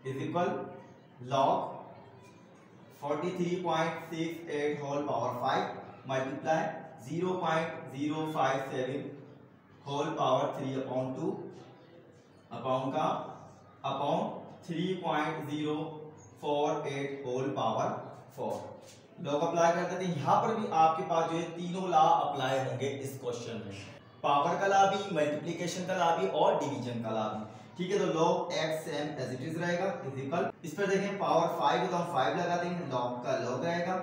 is equal log 43.68 whole power 5 multiply 0.057 whole power 3 upon 2 upon का upon 3.048 whole power 4 log apply करते थे यहाँ पर भी आपके पास जो है तीनों लॉ अप्लाई होंगे इस क्वेश्चन में। पावर का ला भी मल्टीप्लीकेशन का ला भी और डिवीज़न का ला भी ठीक है तो log x same as it is रहेगा इज़ इक्वल इस पर देखें पावर 5 तो हम 5 लगा देंगे लॉग का लॉग रहेगा।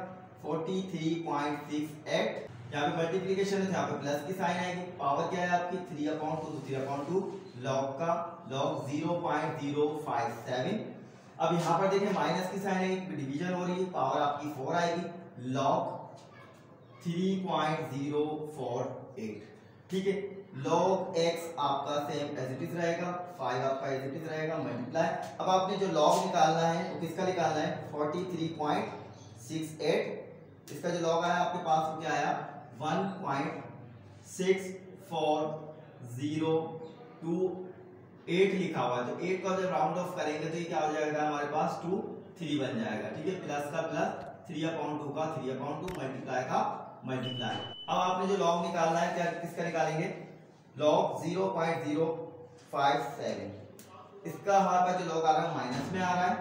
43.68 यहाँ पे मल्टीप्लीकेशन है यहाँ पे प्लस की साइन आएगी। पावर क्या है आपकी? 3 अपॉन 2 तो 3 अपॉन 2 लॉग का लॉग 0.057 अब यहाँ पर देखें माइनस की साइन आएगी डिवीज़न हो रही है पावर आपकी 4 आएगी। लॉग 3.048 ठीक है? log x आपका सेम एज इट इज़ रहेगा 5 आपका एज इट इज़ रहेगा मल्टीप्लाई अब आपने जो log निकालना है, वो किसका निकालना है? 43.68 इसका जो log आया, आपके पास वो क्या आया? 1.6402 लिखा हुआ है। तो 8 का जब राउंड ऑफ़ करेंगे तो ये क्या हो जाएगा हमारे पास? 2 3 बन जाएगा। ठीक है? प्लस का प्लस 3 अपॉन 2 का 3 अपॉन 2 मल्टीप्लाई का मल्टीप्लाई अब आपने जो लॉग निकालना है, क्या, किसका निकालेंगे? लॉग 0.057 इसका हमारे पास जो लॉग आ रहा है माइनस में आ रहा है।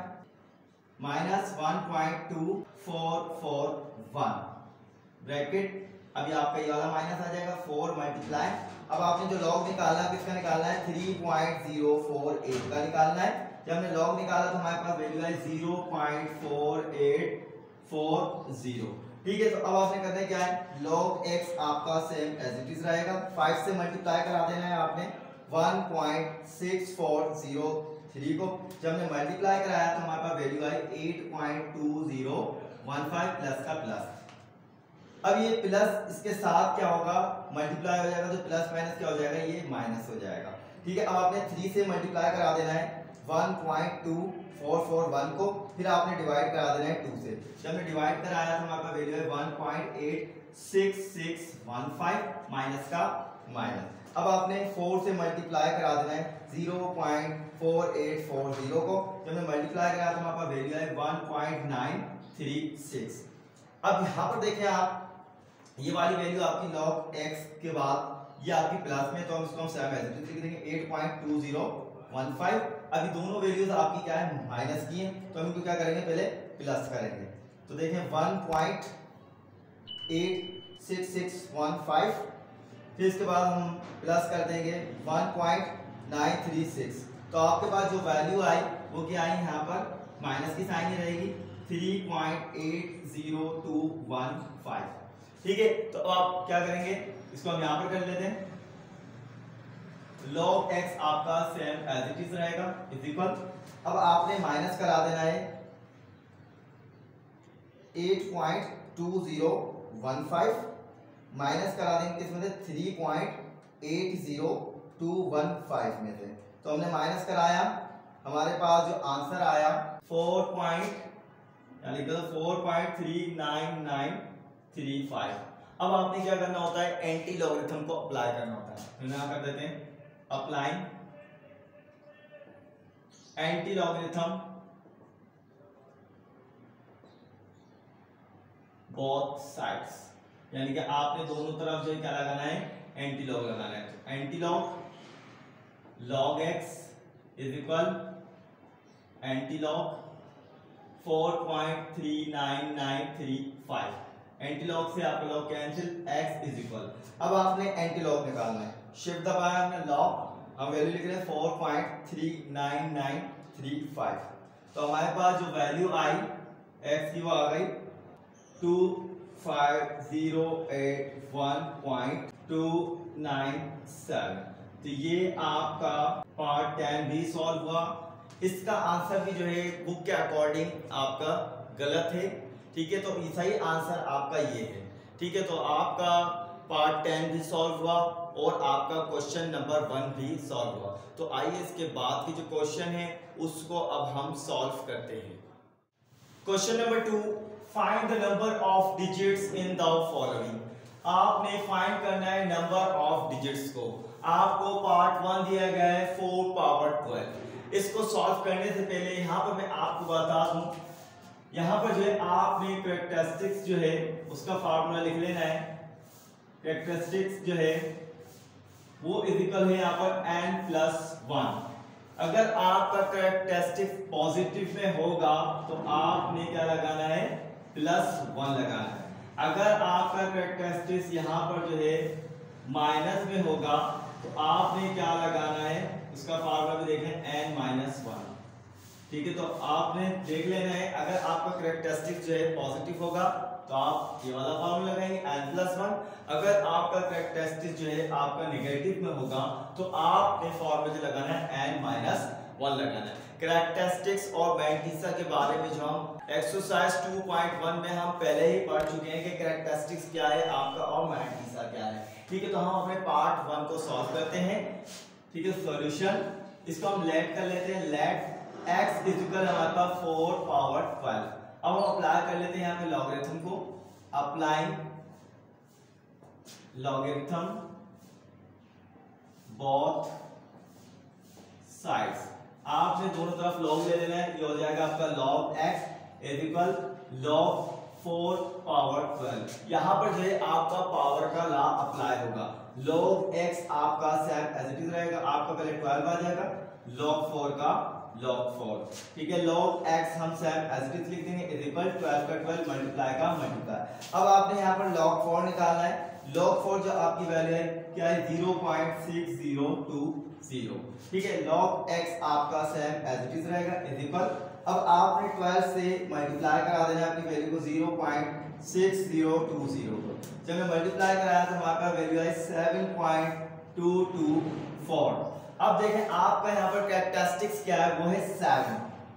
Minus one point two four four one bracket अभी आपका ये वाला माइनस आ जाएगा फोर मल्टीप्लाई अब आपने जो लॉग निकालना है, किसका निकालना है? Three point zero four eight का निकालना है। जब हमने लॉग निकाला तो हमारे पास वैल्यू है zero point four eight four zero ठीक है तो अब आपने करना क्या है? log x आपका सेम एज इट इज़ रहेगा। 5 से मल्टीप्लाई करा देना है आपने। 1.6403 को जब हमने मल्टीप्लाई कराया तो हमारे पास वैल्यू आई 8.2015 प्लस का प्लस अब ये प्लस इसके साथ क्या होगा? मल्टीप्लाई हो जाएगा तो प्लस माइनस क्या हो जाएगा? ये माइनस हो जाएगा। ठीक है, अब आपने 3 से मल्टीप्लाई करा देना है। 1.2441 को फिर आपने डिवाइड करा देना है 2 से। जब हमने डिवाइड कराया तो हमारे पास वैल्यू है 1.86615 माइनस का माइनस अब आपने 4 से मल्टीप्लाई करा देना है 0.4840 को। जब हमने मल्टीप्लाई कराया तो हमारे पास वैल्यू है 1.936 अब यहाँ पर देखें आप, ये वाली वैल्यू आपकी log x के बाद ये आपकी प्लस में तो हम इसको हम सेम एज लिख देंगे 8.2015 अभी दोनों वैल्यूज़ आपकी क्या है? माइनस की है। तो हम इनको क्या करेंगे? पहले प्लस करेंगे। तो देखें one point eight six six one five फिर इसके बाद हम प्लस कर देंगे one point nine three six तो आपके पास जो वैल्यू आई, वो क्या आई? यहाँ पर माइनस की साइन ही रहेगी। Three point eight zero two one five ठीक है? तो आप क्या करेंगे? इसको हम यहाँ पर कर लेते हैं। Log x आपका सेम एज इट इज़ रहेगा इज़ इक्वल अब आपने माइनस करा देना है eight point two zero one five minus करा देंगे किसमें से? Three point eight zero two one five में से। तो हमने माइनस कराया, हमारे पास जो आंसर आया फोर पॉइंट यानी four point three nine nine three five अब आपने क्या करना होता है? एंटी लॉगरिथम को अप्लाई करना होता है। तो यहाँ कर देते हैं। Applying anti logarithm both sides यानी कि आपने दोनों तरफ़ जो क्या लगाना है? एंटी लॉग लगाना है। Anti log log x is equal anti log 4.39935 antilog से आपका log cancel x is equal अब आपने एंटीलॉग निकालना है। शिफ्ट दबाया हमने लॉग हम वैल्यू लिख रहे हैं 4.39935 तो हमारे पास जो वैल्यू आई एफ़ की वो आ गई 2508.297 तो ये आपका पार्ट टेन भी सॉल्व हुआ। इसका आंसर भी जो है बुक के अकॉर्डिंग आपका गलत है। ठीक है तो सही आंसर आपका ये है। ठीक है तो आपका पार्ट टेन भी सॉल्व हुआ। और आपका क्वेश्चन नंबर वन भी सॉल्व हुआ। तो आइए इसके बाद की जो क्वेश्चन है, उसको अब हम सॉल्व करते हैं। Question number two find the number of digits in the following आपने फाइंड करना है नंबर ऑफ़ डिजिट्स को। आपको पार्ट वन दिया गया है फोर पावर ट्वेल्व इसको सॉल्व करने से पहले यहाँ पर मैं आपको बता दूँ। यहाँ पर जो है, आपने कैरेक्टरिस्टिक्स जो है, उसका फार्मूला लिख लेना है। कैरेक्टरिस्टिक्स जो है वो इजिकल है यहाँ पर n प्लस वन अगर आपका कैरेक्टरिस्टिक पॉजिटिव में होगा तो आपने क्या लगाना है? प्लस वन लगाना है. अगर आपका कैरेक्टरिस्टिक्स यहाँ पर जो है माइनस में होगा तो आपने क्या लगाना है? उसका फार्मूला भी देख एन माइनस वन ठीक है तो आपने देख लेना है, अगर आपका करेक्टरिस्टिक जो है पॉजिटिव होगा तो आप ये वाला फार्मूला लगाएँगे एन प्लस वन अगर आपका करेक्टरिस्टिक जो है, आपका नेगेटिव में होगा तो आपने फार्मूला जो लगाना है एन माइनस वन लगाना है. करेक्टरिस्टिक्स और मैंटीसा के बारे में जो हम एक्सरसाइज 2.1 में हम पहले ही पढ़ चुके हैं कि करेक्टरिस्टिक्स क्या है, आपका और मैंटीसा क्या है. ठीक है तो हम अपने पार्ट वन को सॉल्व करते हैं. ठीक है सॉल्यूशन इसको हम लेट कर लेते हैं. लेट x इज़ इक्वल हमारे पास 4 पावर 12 अब हम अप्लाई कर लेते हैं यहाँ पे लॉगरिथम को। अप्लाइंग लॉगरिथम बोथ साइड्स आपने दोनों तरफ़ लॉग ले लेना है, ये हो जाएगा आपका log x is equal log 4 power 12 यहाँ पर जो है आपका पावर का लॉ अप्लाई होगा। लॉग x आपका सेम एज इट इज़ रहेगा, आपका पहले 12 आ जाएगा लॉग 4 का log 4 ठीक है, log x हम सेम एज इट इज़ लिख देंगे इज़ इक्वल 12 का 12 मल्टीप्लाई का मल्टीप्लाई अब आपने यहाँ पर log 4 निकालना है। Log 4 जो आपकी वैल्यू है, क्या है? 0.6020 ठीक है, log x आपका सेम एज इट इज़ रहेगा इज़ इक्वल अब आपने 12 से मल्टीप्लाई करा देना अपनी वैल्यू को 0.6020 जब मैं मल्टीप्लाई कराया तो हमारा वैल्यू टू फोर अब देखें, आपका यहाँ पर कैरेक्टरिस्टिक्स क्या है? वो है सेवन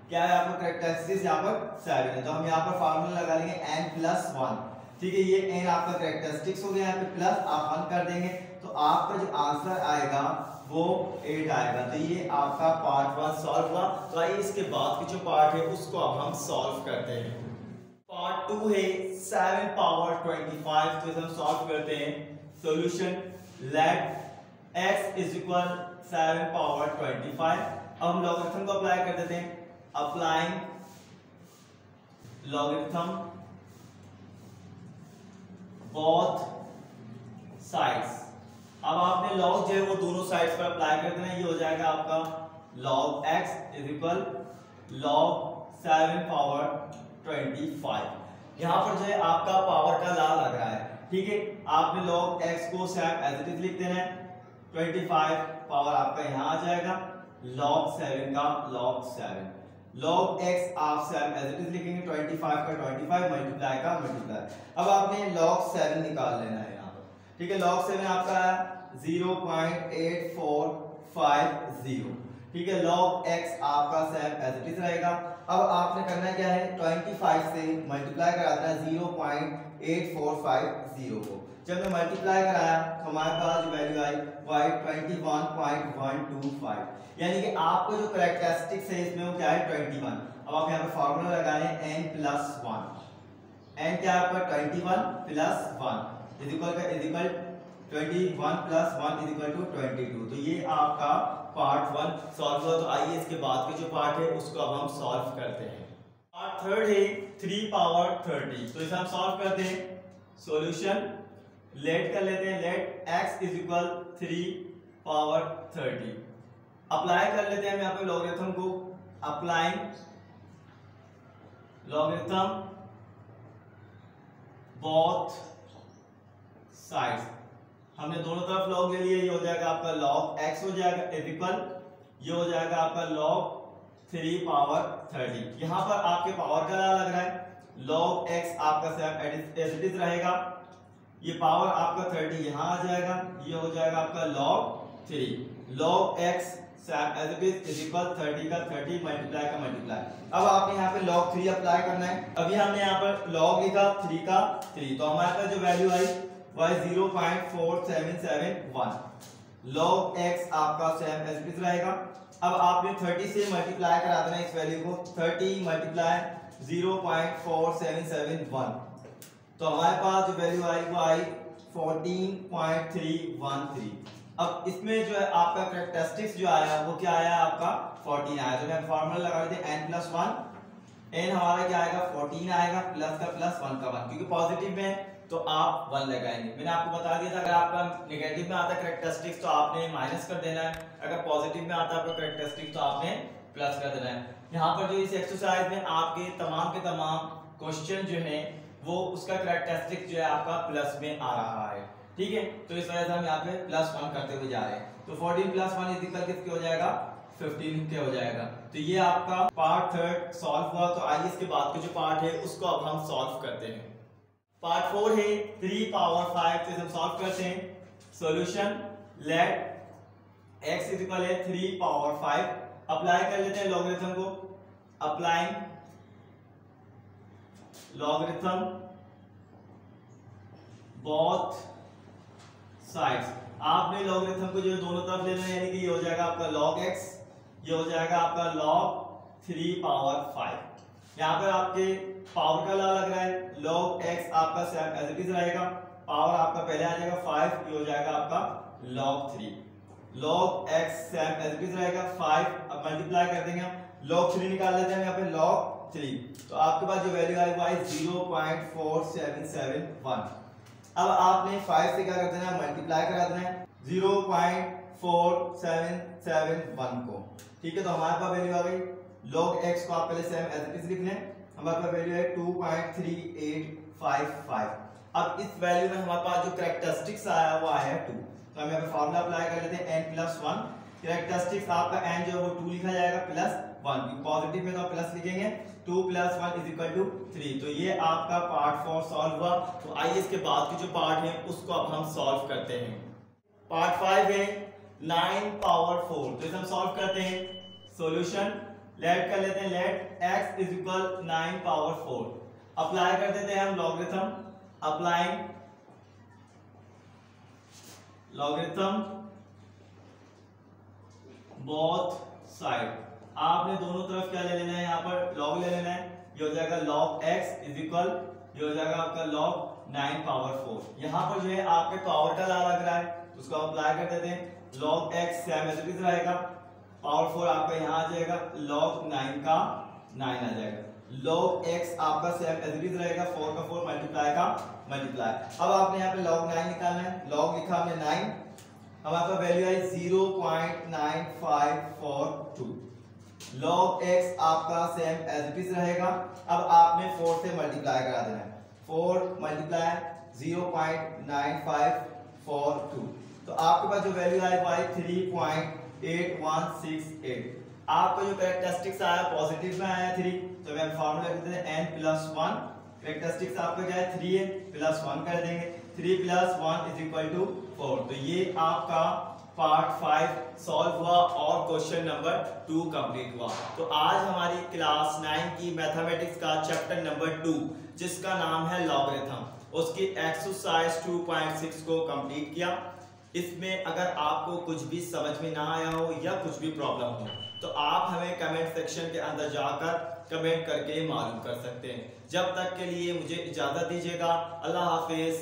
क्या है आपका कैरेक्टरिस्टिक्स यहाँ पर सेवन है। तो हम यहाँ पर फार्मूला लगा लेंगे एन प्लस वन ठीक है, ये एन आपका कैरेक्टरिस्टिक्स हो गया यहाँ पे प्लस आप वन कर देंगे। तो आपका जो आंसर आएगा, वो एट आएगा। तो ये आपका पार्ट वन सॉल्व हुआ। तो आइए इसके बाद की जो पार्ट है, उसको अब हम सॉल्व करते हैं। पार्ट टू है सेवन पावर ट्वेंटी फाइव तो हम सॉल्व करते हैं। Solution let x is equal seven power twenty five अब हम लॉगरिथम को अप्लाई कर देते हैं। अप्लाइंग लॉगरिथम बोथ साइड्स अब आपने लॉग जो है वो दोनों साइड्स पर अप्लाई कर देना ये हो जाएगा आपका log x is equal log seven power twenty five यहाँ पर जो है आपका पावर का ला लग रहा है। ठीक है? आपने लॉग एक्स को सेम एज इट इज़ लिख देना है। ट्वेंटी फाइव पावर आपका यहाँ आ जाएगा। लॉग सेवन का लॉग सेवन लॉग एक्स आप सेम एज इट इज़ लिखेंगे ट्वेंटी फाइव का ट्वेंटी फाइव मल्टीप्लाई का मल्टीप्लाई अब आपने लॉग सेवन निकाल लेना है यहाँ पर। ठीक है लॉग सेवन आपका zero point eight four five zero ठीक है लॉग एक्स आपका सेम एज इट इज़ रहेगा। अब आपने करना क्या है? 25 से मल्टीप्लाई करा देना zero point eight four five zero को। जब मैं मल्टीप्लाई कराया तो हमारे पास जो वैल्यू आई Y twenty one point one two five यानी कि आपको जो करेक्टरिस्टिक्स है, इसमें वो क्या है? ट्वेंटी वन अब आप यहाँ पे फॉर्मूला लगाए एन प्लस वन एन क्या आपका twenty one plus one is equal का is equal twenty one plus one is equal to twenty two तो ये आपका पार्ट वन सॉल्व हुआ। तो आइए इसके बाद के जो पार्ट है, उसको अब हम सॉल्व करते हैं। पार्ट थर्ड है थ्री पावर थर्टी तो इसे हम सॉल्व करते हैं। सॉल्यूशन लेट कर लेते हैं let x is equal three power thirty apply कर लेते हैं हम यहाँ पे लॉगरिथम को अप्लाइंग लॉगरिथम बोथ साइड्स हमने दोनों तरफ़ लॉग ले लिया, ये हो जाएगा आपका लॉग एक्स हो जाएगा इक्वल ये हो जाएगा आपका लॉग थ्री पावर थर्टी यहाँ पर आपके पावर का लग रहा है? लॉग एक्स आपका एज रहेगा। ये पावर आपका थर्टी यहाँ आ जाएगा, ये हो जाएगा आपका log three log x thirty का थर्टी मल्टीप्लाई का मल्टीप्लाई अब आपने यहाँ पे लॉग थ्री अप्लाई करना है. अभी हमने यहाँ पर लॉग लिखा थ्री का थ्री तो हमारे पास जो वैल्यू आई Y zero point four seven seven one log x आपका सेम रहेगा. अब आपने 30 से मल्टीप्लाई करा देना इस वैल्यू को. 30 मल्टीप्लाई 0.4771 तो हमारे पास जो वैल्यू आई वो आई 14.313 अब इसमें जो है आपका करेक्टरिस्टिक्स जो आया, वो क्या आया आपका? 14 आया। तो मैं फार्मूला लगा देते n प्लस वन एन हमारा क्या आएगा? 14 आएगा प्लस का प्लस वन का वन क्योंकि पॉजिटिव में तो आप वन लगाएँगे। मैंने आपको बता दिया था, अगर आपका नेगेटिव में आता है तो आपने माइनस कर देना है। अगर पॉजिटिव में आता है आपका तो आपने प्लस कर देना है। यहाँ पर जो इस एक्सरसाइज में आपके तमाम के तमाम क्वेश्चन जो है वो उसका करेक्टरिस्टिक्स जो है आपका प्लस में आ रहा है। ठीक है? तो इस वजह से हम यहाँ पे प्लस वन करते हुए जा रहे हैं। तो फोर्टीन प्लस वन इजिकल किसके हो जाएगा? फिफ्टीन के हो जाएगा। तो ये आपका पार्ट थर्ड सॉल्व हुआ। तो आइए इसके बाद के जो पार्ट है, उसको अब हम सॉल्व करते हैं। पार्ट फोर है थ्री पावर फाइव तो हम सॉल्व करते हैं। सॉल्यूशन लेट एक्स इक्वल है थ्री पावर फाइव अप्लाई कर लेते हैं लॉगरिथम को। अप्लाइंग लॉगरिथम बोथ साइड्स आपने लॉगरिथम को जो दोनों तरफ़ लेना है, यानी कि ये हो जाएगा आपका log x, ये हो जाएगा आपका log थ्री पावर फाइव यहाँ पर आपके पावर का ला लग रहा है लॉग एक्स आपका एज रहेगा पावर आपका पहले आ जाएगा फाइव ये हो जाएगा आपका log three log x as रहेगा फाइव अब मल्टीप्लाई कर देंगे लॉग थ्री निकाल लेते हैं, यहाँ पे लॉग थ्री तो आपके पास जो वैल्यू आई वो आई zero point four seven seven one अब आपने फाइव से क्या कर देना है? मल्टीप्लाई करा देना है zero point four seven seven one को। ठीक है तो हमारे पास वैल्यू आ गई। लॉग एक्स को आप पहले सेम एज इट इज़ लिख लें हमारे पास वैल्यू है 2.3855 अब इस वैल्यू में हमारे पास जो कैरेक्टरिस्टिक्स आया वो आया है 2 तो हम यहाँ पे फार्मूला अप्लाई कर लेते हैं n प्लस वन कैरेक्टरिस्टिक्स आपका n जो है वो 2 लिखा जाएगा प्लस वन पॉजिटिव में तो प्लस लिखेंगे। 2 plus one is equal to three. तो ये आपका पार्ट फोर सॉल्व हुआ। तो आइए इसके बाद के जो पार्ट है, उसको अब हम सॉल्व करते हैं। पार्ट फाइव है नाइन पावर फोर। तो इसे हम सॉल्व करते हैं। सॉल्यूशन, लेट कर लेते हैं। Let x is equal nine power four. Apply कर देते हैं हम logarithm. Applying logarithm. Both side. आपने दोनों तरफ़ क्या ले लेना है? यहाँ पर लॉग ले लेना है। ये हो जाएगा लॉग x इज़ इक्वल ये हो जाएगा आपका लॉग नाइन पावर फोर यहाँ पर जो है आपके पावर का ला लग रहा है, उसको अप्लाई कर देते हैं। Log x same as it is रहेगा। पावर फोर आपका यहाँ आ जाएगा लॉग नाइन का नाइन आ जाएगा। लॉग एक्स आपका सेम इज़ रहेगा फोर का फोर मल्टीप्लाई का मल्टीप्लाई अब आपने यहाँ पे लॉग नाइन निकालना है। लॉग लिखा हमने नाइन हमारे पास वैल्यू आई zero point nine five four two log x आपका सेम एज इट इज़ रहेगा। अब आपने फोर से मल्टीप्लाई करा देना है। Four multiply zero point nine five four two तो आपके पास जो वैल्यू आई वो आई three point eight one six eight आपका जो करेक्टरिस्टिक्स आया पॉजिटिव में आया थ्री तो मैं फॉर्मूला देते हैं एन प्लस वन करेक्टरिस्टिक्स आपका क्या है? थ्री है। प्लस वन कर देंगे। Three plus one is equal to four तो ये आपका पार्ट फाइव सॉल्व हुआ और क्वेश्चन नंबर टू कंप्लीट हुआ। तो आज हमारी क्लास नाइन की मैथमेटिक्स का चैप्टर नंबर टू जिसका नाम है लॉगरिथम उसकी एक्सरसाइज 2.6 को कंप्लीट किया। इसमें अगर आपको कुछ भी समझ में ना आया हो या कुछ भी प्रॉब्लम हो तो आप हमें कमेंट सेक्शन के अंदर जाकर कमेंट करके मालूम कर सकते हैं। जब तक के लिए मुझे इजाज़त दीजिएगा। अल्लाह हाफिज़।